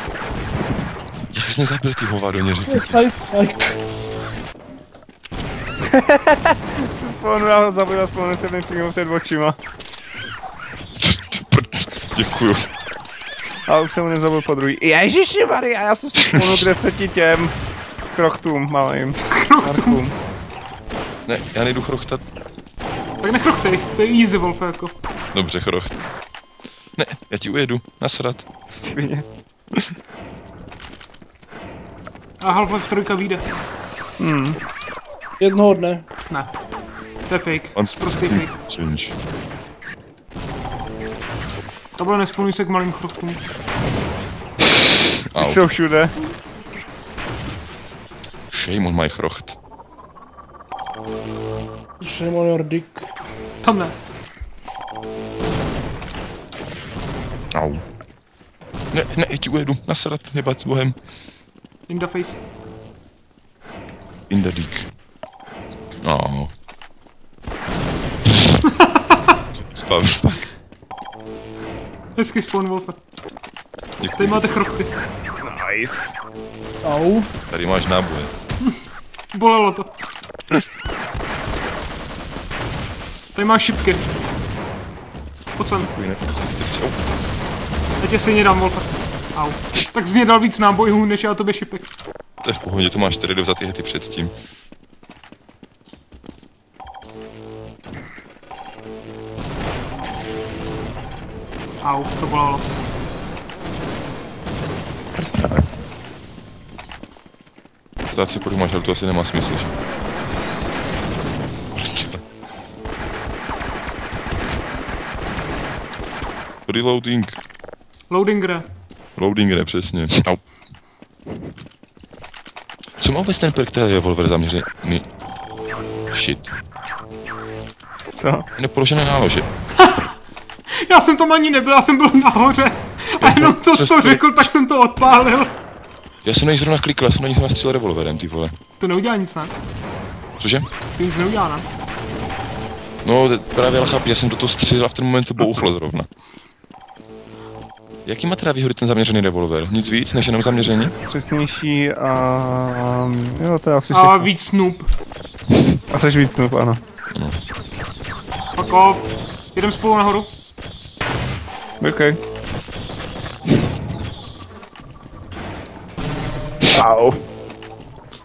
Jak jsi mě zabil ty hovadoně, To řekni. je side strike. Spawnu, já ho zabil a spawnu se ten přímo před očima. Děkuju. A už jsem ho nezabil po druhý. Ježiši Maria, já jsem se spawnu k deseti těm krochtům malým. Krochtům. Ne, já nejdu chrochtat. Tak nechrochtej, to je easy, Wolfe, jako. Dobře, chrocht. Ne, já ti ujedu, nasrat. Svině. A Half-Life 3 vyjde. Hmm. Jednoho dne. Ne. To je fake. On- Prostý fake. Cringe. To bylo nespomíň se k malým chrochtům. Au. Jsou všude. Shame on my chrocht. Shame on your dick. Tam ne. Au. Ne, ne, já ti ujedu, nasrat, nebat s bohem. In the face. In the dick. Oh. Spav. Hezký spawn, Wolfe. Děkuji. Tady máte chrochty. Nice. Au. Tady máš náboje. Bolelo to. Tady máš šipky. Pojď sem. Já tě stejně dám, Wolfe. Au. Tak z něj dal víc nábojů, než já tobě šipek. To je v pohodě, to máš čtyři dovzatý hety předtím. Au, to bolelo. Zdát si podumáš, ale to asi nemá smysl, že? Reloading. Loading hra. Loading ne, přesně. Au. Co má vůbec ten perk, který je revolver zaměřený? Shit. Co? Nepoložené nálože. Já jsem tam ani nebyl, já jsem byl nahoře. A jenom co jsi to řekl, tak jsem to odpálil. Já jsem na ní zrovna klikl, já jsem na ní zrovna střílel revolverem, ty vole. To neudělá nic, ne? Cože? To nic neudělá, ne? No, právě ale chápu, já jsem do toho střílel a v ten moment to bouchlo zrovna. Jaký má teda výhody ten zaměřený revolver? Nic víc než jenom zaměření? Přesnější a... Jo, to je asi A všechno. víc snoop. A seš víc noob, ano. Fuck off. Jedem spolu nahoru. OK. Au.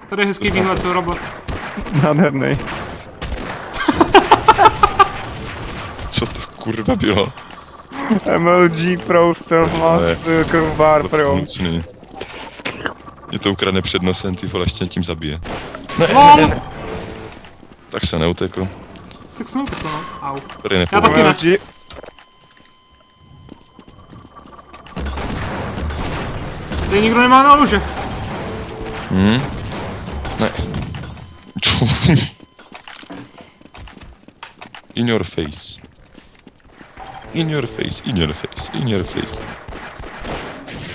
Tady je hezký výhled, co Robert. Nádherný. Co to kurva bylo? MLG Pro Stealth Master Crowbar Pro. Vnucný. Mě to ukradne před nosem, ty vole, ještě tím zabije. LOL! Tak se neutekl. Tak snoop to no. Au. Tady Já taky ne. Tady nikdo nemá na lože. Hm? Ne. Ču. In your face. In your face, in your face, in your face.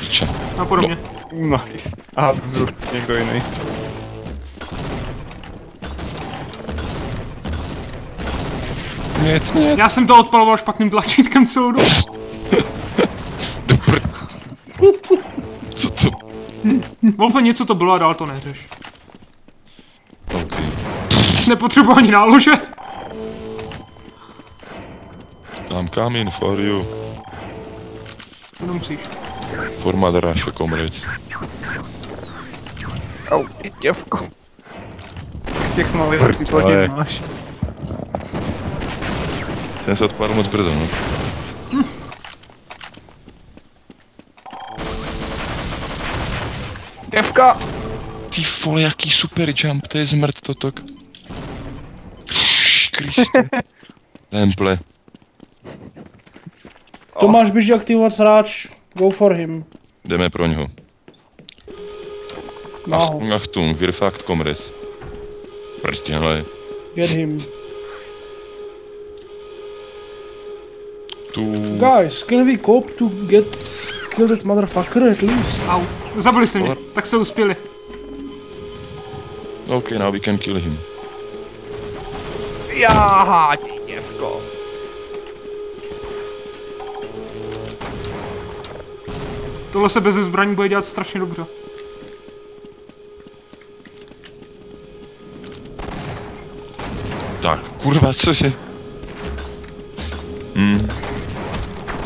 Piče. A podobně. Nice. A vzduch někdo jiný. Nie, nie. Já jsem to odpaloval špatným tlačítkem celou dobu. Co to? Wolfe, něco to bylo a dál to neřeš. OK. Nepotřebuji ani nálože. I'm coming for you. Nemusíš. For mother Russia, comrades. Au, ty děvko. Těch malých případně máš. Jsem se odpálil moc brzo, no. Děvka! Ty vole, jaký super jump, to je zmrt totok. Kriste. Lemple. Tomáš běží aktivovat sráč. Go for him. Jdeme pro něho. No, Achtung, Achtung, wir fakt comrades. Prstěle. get him. Tu... Guys, can we cope to get kill that motherfucker at least? Au. Zabili jste mě. Tak jste uspěli. Okay, now we can kill him. Jáha, ty děvko. Tohle se bez zbraní bude dělat strašně dobře. Tak, kurva, cože? Hmm.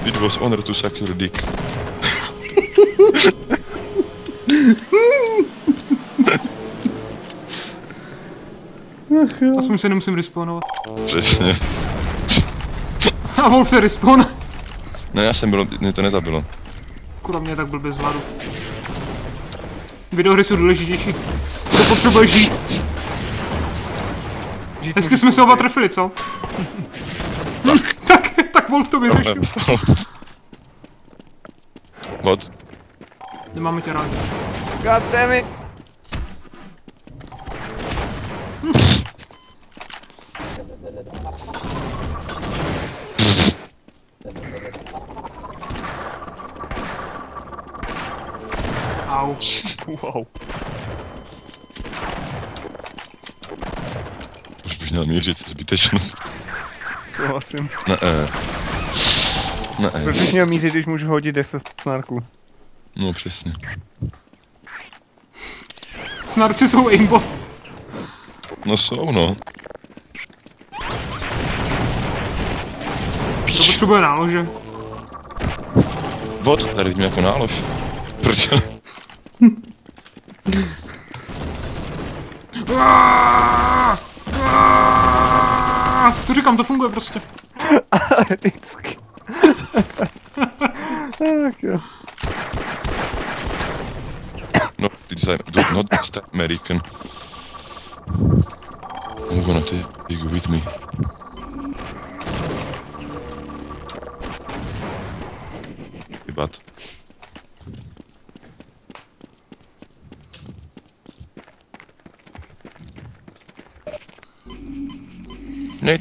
It was honor to suck your dick. Aspoň se nemusím respawnovat. Přesně. A Wolf se respawn. Ne, já jsem byl, mě to nezabilo. Kurva mě tak byl bez hladu. Videohry jsou důležitější. To potřebuje žít. Hezky jsme se oba trefili, co? tak, tak Wolf to vyřešil. What? Nemáme tě rádi. God damn it. Au. Wow. Už bych měl mířit zbytečně. Souhlasím. Ne, eh. Ne, Proč bych měl mířit, když můžu hodit 10 snarků? no přesně. Snarci jsou aimbot. No jsou, no. To potřebuje nálože. Bot, tady vidím jako nálož. Proč? Aaaa! Aaaa! To říkám, to funguje prostě. Vždycky. tak jo. No, ty design, do not start American. I'm gonna take you with me. Chybat. Ne,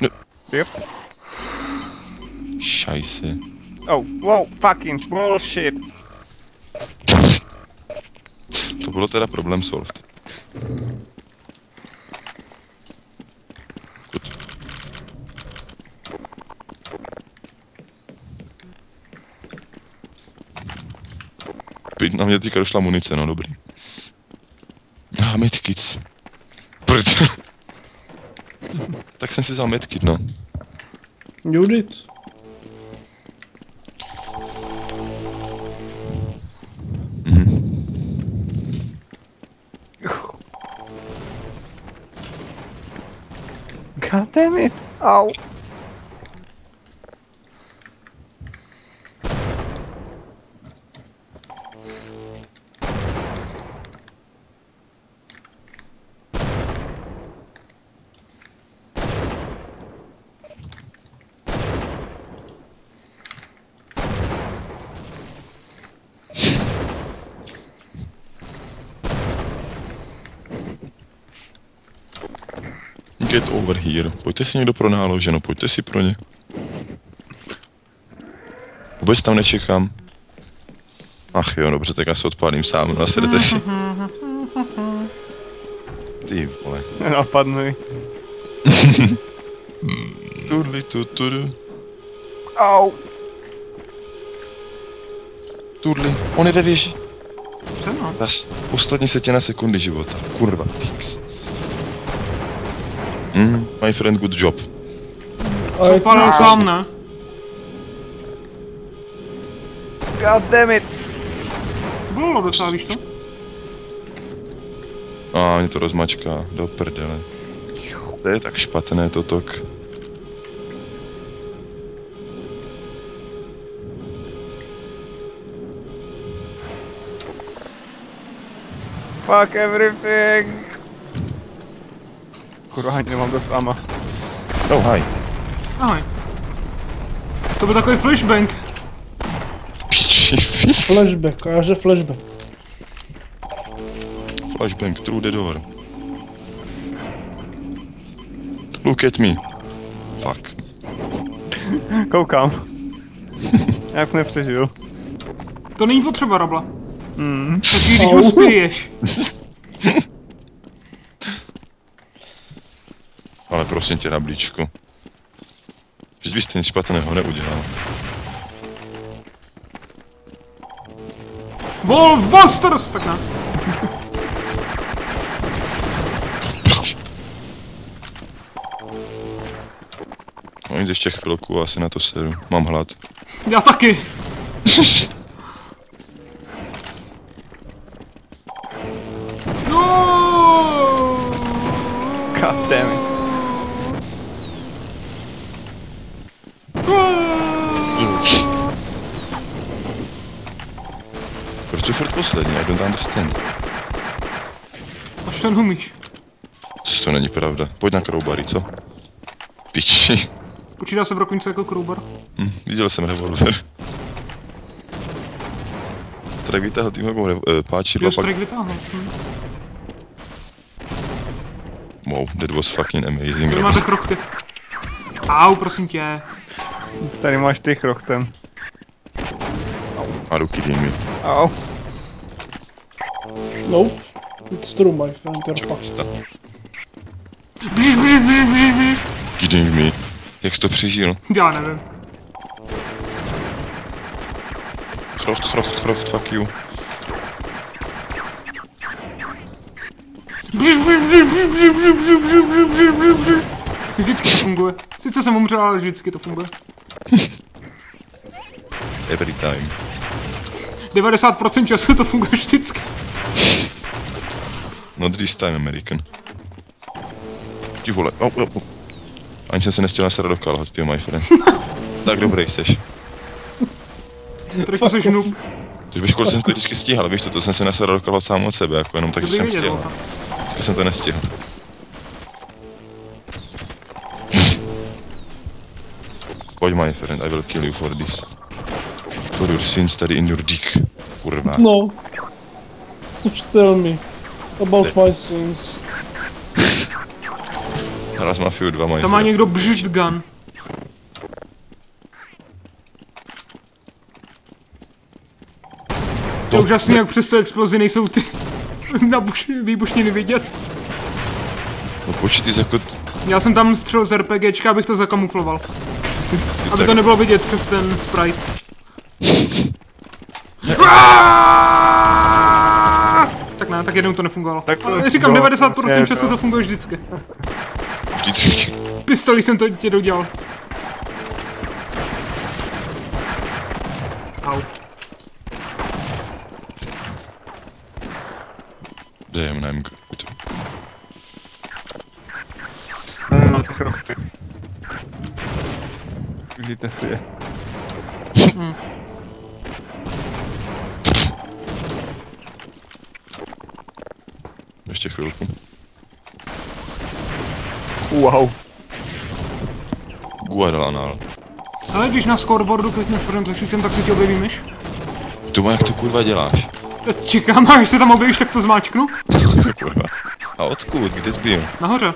ne. Yep. Scheiße. Oh, wow, fucking bullshit. To bylo teda problém solved. Pět na mě teďka došla munice, no dobrý. sen sisamet kidna. Judith. Uhum. God damn é it! Ow! Over here. Pojďte si někdo pro náloženo, pojďte si pro ně. Vůbec tam nečekám. Ach jo, dobře, tak já se odpálím sám, nasedete si. Ty vole. Napadnuj. Tudli, tu, tudu. Au. Tudli, on je ve věži. Co no? Zas poslední setina sekundy života. Kurva, fix. Mm, my friend, good job. Co palil sám, ne? God damn it. To bylo docela, víš to? A mě to rozmačká, do prdele. To je tak špatné totok. Fuck everything. Kurva, ani nemám dost ama. Oh, hi. Ahoj. To byl takový flashbang. Flashback, a já že flashback. Flashbang through the door. Look at me. Fuck. Koukám. Jak nepřežiju. To není potřeba, Rabla. Mm. Stačí, když uspěješ. prosím tě, Rablíčku. Vždyť byste nic špatného neudělal. Wolfbusters! Tak ne. No jít ještě chvilku a asi na to seru. Mám hlad. Já taky. To neumíš. Co to není pravda. Pojď na kroubary, co? Piči. Počítá se brokovnice jako kroubar. Hm, viděl jsem revolver. Tak vytáhl tím jako eh, páčidlo, Jo, pak... strike vytáhnout. Hm. Wow, that was fucking amazing. Tady máte krochty. Au, prosím tě. Tady máš ty chrochtem. A ruky dej mi. Au. Nope. It's true, my friend, you're fucked. Kidding me. Jak jsi to přežil? Já nevím. Chroft, chroft, chroft, fuck you. Vždycky to funguje. Sice jsem umřel, ale vždycky to funguje. Every time. 90% času to funguje vždycky. Not this time, American. Ty vole, oh, oh, oh. Ani jsem se nechtěl nasedat do kalhot, ty my friend. tak dobrý seš. Trošku seš noob. Když ve škole jsem to vždycky stíhal, víš to, to jsem se nasedal do kalhot sám od sebe, jako jenom tak, že jsem chtěl. Wolfa. Dneska jsem to nestihl. Pojď, my friend, I will kill you for this. For your sins tady in your dick. Kurva. No. Just tell me about my sins. Hráz Mafiu 2, my Tam má někdo bžd gun. To je úžasný, jak přes tu explozi nejsou ty nabuš, výbušniny vidět. No počítej jako... Já jsem tam střel z RPGčka, abych to zakamufloval. Aby tak- to nebylo vidět přes ten sprite. Tak jednou to nefungovalo. Tak to Ale říkám, nefungovalo, 90% prostě, času to funguje vždycky. Vždycky. Pistolí jsem to tě dodělal. Au. Damn, I'm good. Ty chrokty. Vidíte si je. Ještě chvilku. Wow. Guadalajara. Ale když na scoreboardu klikneš front tlačítkem, tak se ti objeví myš. Tuma, jak to kurva děláš? Čekám, až se tam objevíš, tak to zmáčknu. kurva. A odkud? Kde jsi byl? Nahoře.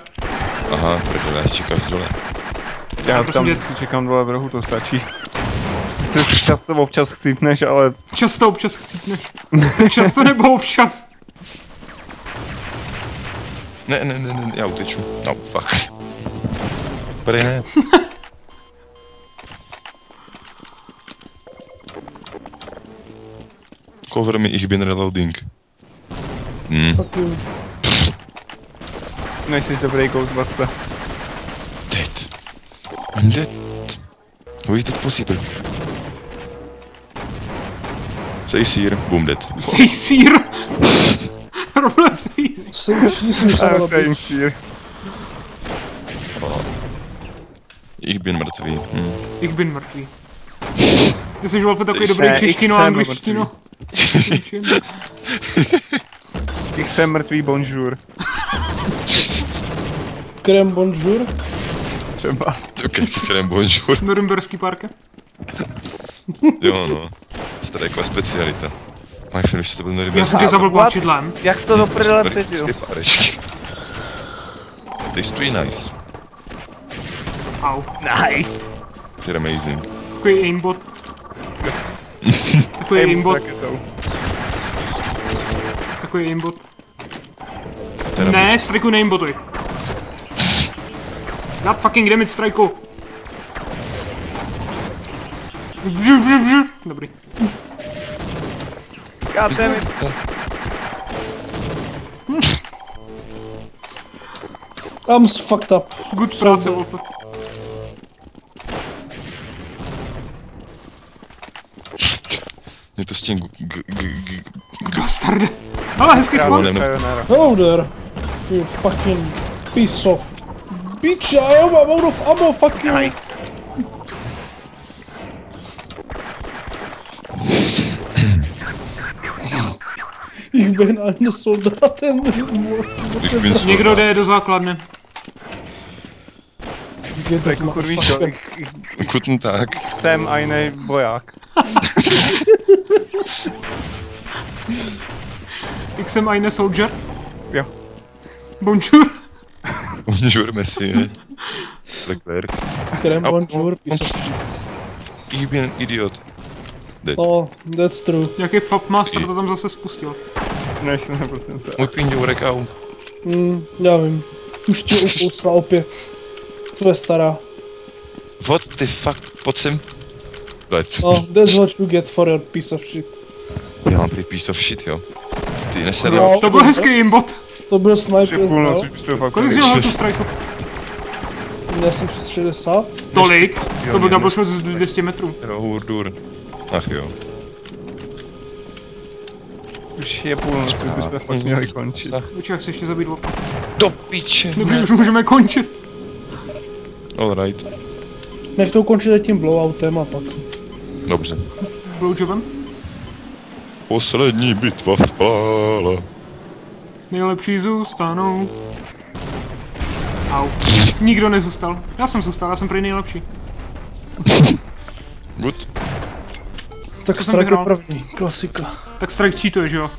Aha, prdele, až čekáš dole. Já prosím tam tě. čekám dole v rohu, to stačí. Sice často občas chcípneš, ale Často občas chcípneš. Často nebo občas. Ne, ne, ne, ne, já uteču. No, fuck. Prej ne. Cover me, ich bin reloading. Hm, Fuck you. nejsi dobrý Ghostbuster. dead. I'm dead. How is that possible? Say here, boom dead. Sej sír. Rovna saying here. Ich bin mrtvý. Hm. Ich bin mrtvý. Ty jsi Wolfe takový dobrý ich češtino a. Čím? Ich jsem mrtvý bonjour. Krem bonjour. Třeba. Okay, krem bonjour. Norimberský parke. Jo no. Strajková specialita. Máš film, že to byl Já jsem tě zabil plačidlem. Jak jsi to do prdele předil? Strajkovské párečky. Tasty nice. Au. Nice. They're amazing. Takový aimbot. Takový aimbot. Takový aimbot. Ne, strajku neaimbotuj. God fucking damage bžu. Dobrý. God damn it. I'm fucked up. Good práce, Wolfe. Mě to s tím Bastarde. Ale jsem sayonara. Hello there. You fucking piece of bitch. I am out of ammo. Fuck you. Nice. Ich bin eine Soldatin. Ich bin Někdo jde do základny. Jako motherfucker. ich, ich Guten Tag. jsem eine boják. Jak jsem eine soldier. Jo. Bonjour. Bonjour, merci. Leclerc. Krem bonjour. Ich bin ein Idiot. Oh, that's true. Nějaký Fapmaster to tam zase spustil. Nejsem na procenta. Můj pinďourek, au. Mm, já vím. Už tě ukousla opět. Tvoje stará. What the fuck, pojď sem. Let's. Oh, that's what you get for your piece of shit. Já mám prý piece of shit, jo. Ty neseru. No. To byl hezký aimbot. To byl sniper, to fakt Kolik jsi měl tu strajku? Já jsem přes 60. Tolik. To byl ne, double shot z 200 metrů. Rohurdur. Ach jo. Už je půlnoc, už bychom fakt měli končit. Počkej, jak se ještě zabít Wolfa. Do piče. Dobrý, už můžeme končit. Alright. Nech to ukončit tím blowoutem a pak. Dobře. Blowjobem. Poslední bitva vpála. Nejlepší zůstanou. Au. Nikdo nezůstal. Já jsem zůstal, já jsem prý nejlepší. Good. Tak jsem strike první, klasika. Tak strike cheatuje, že jo?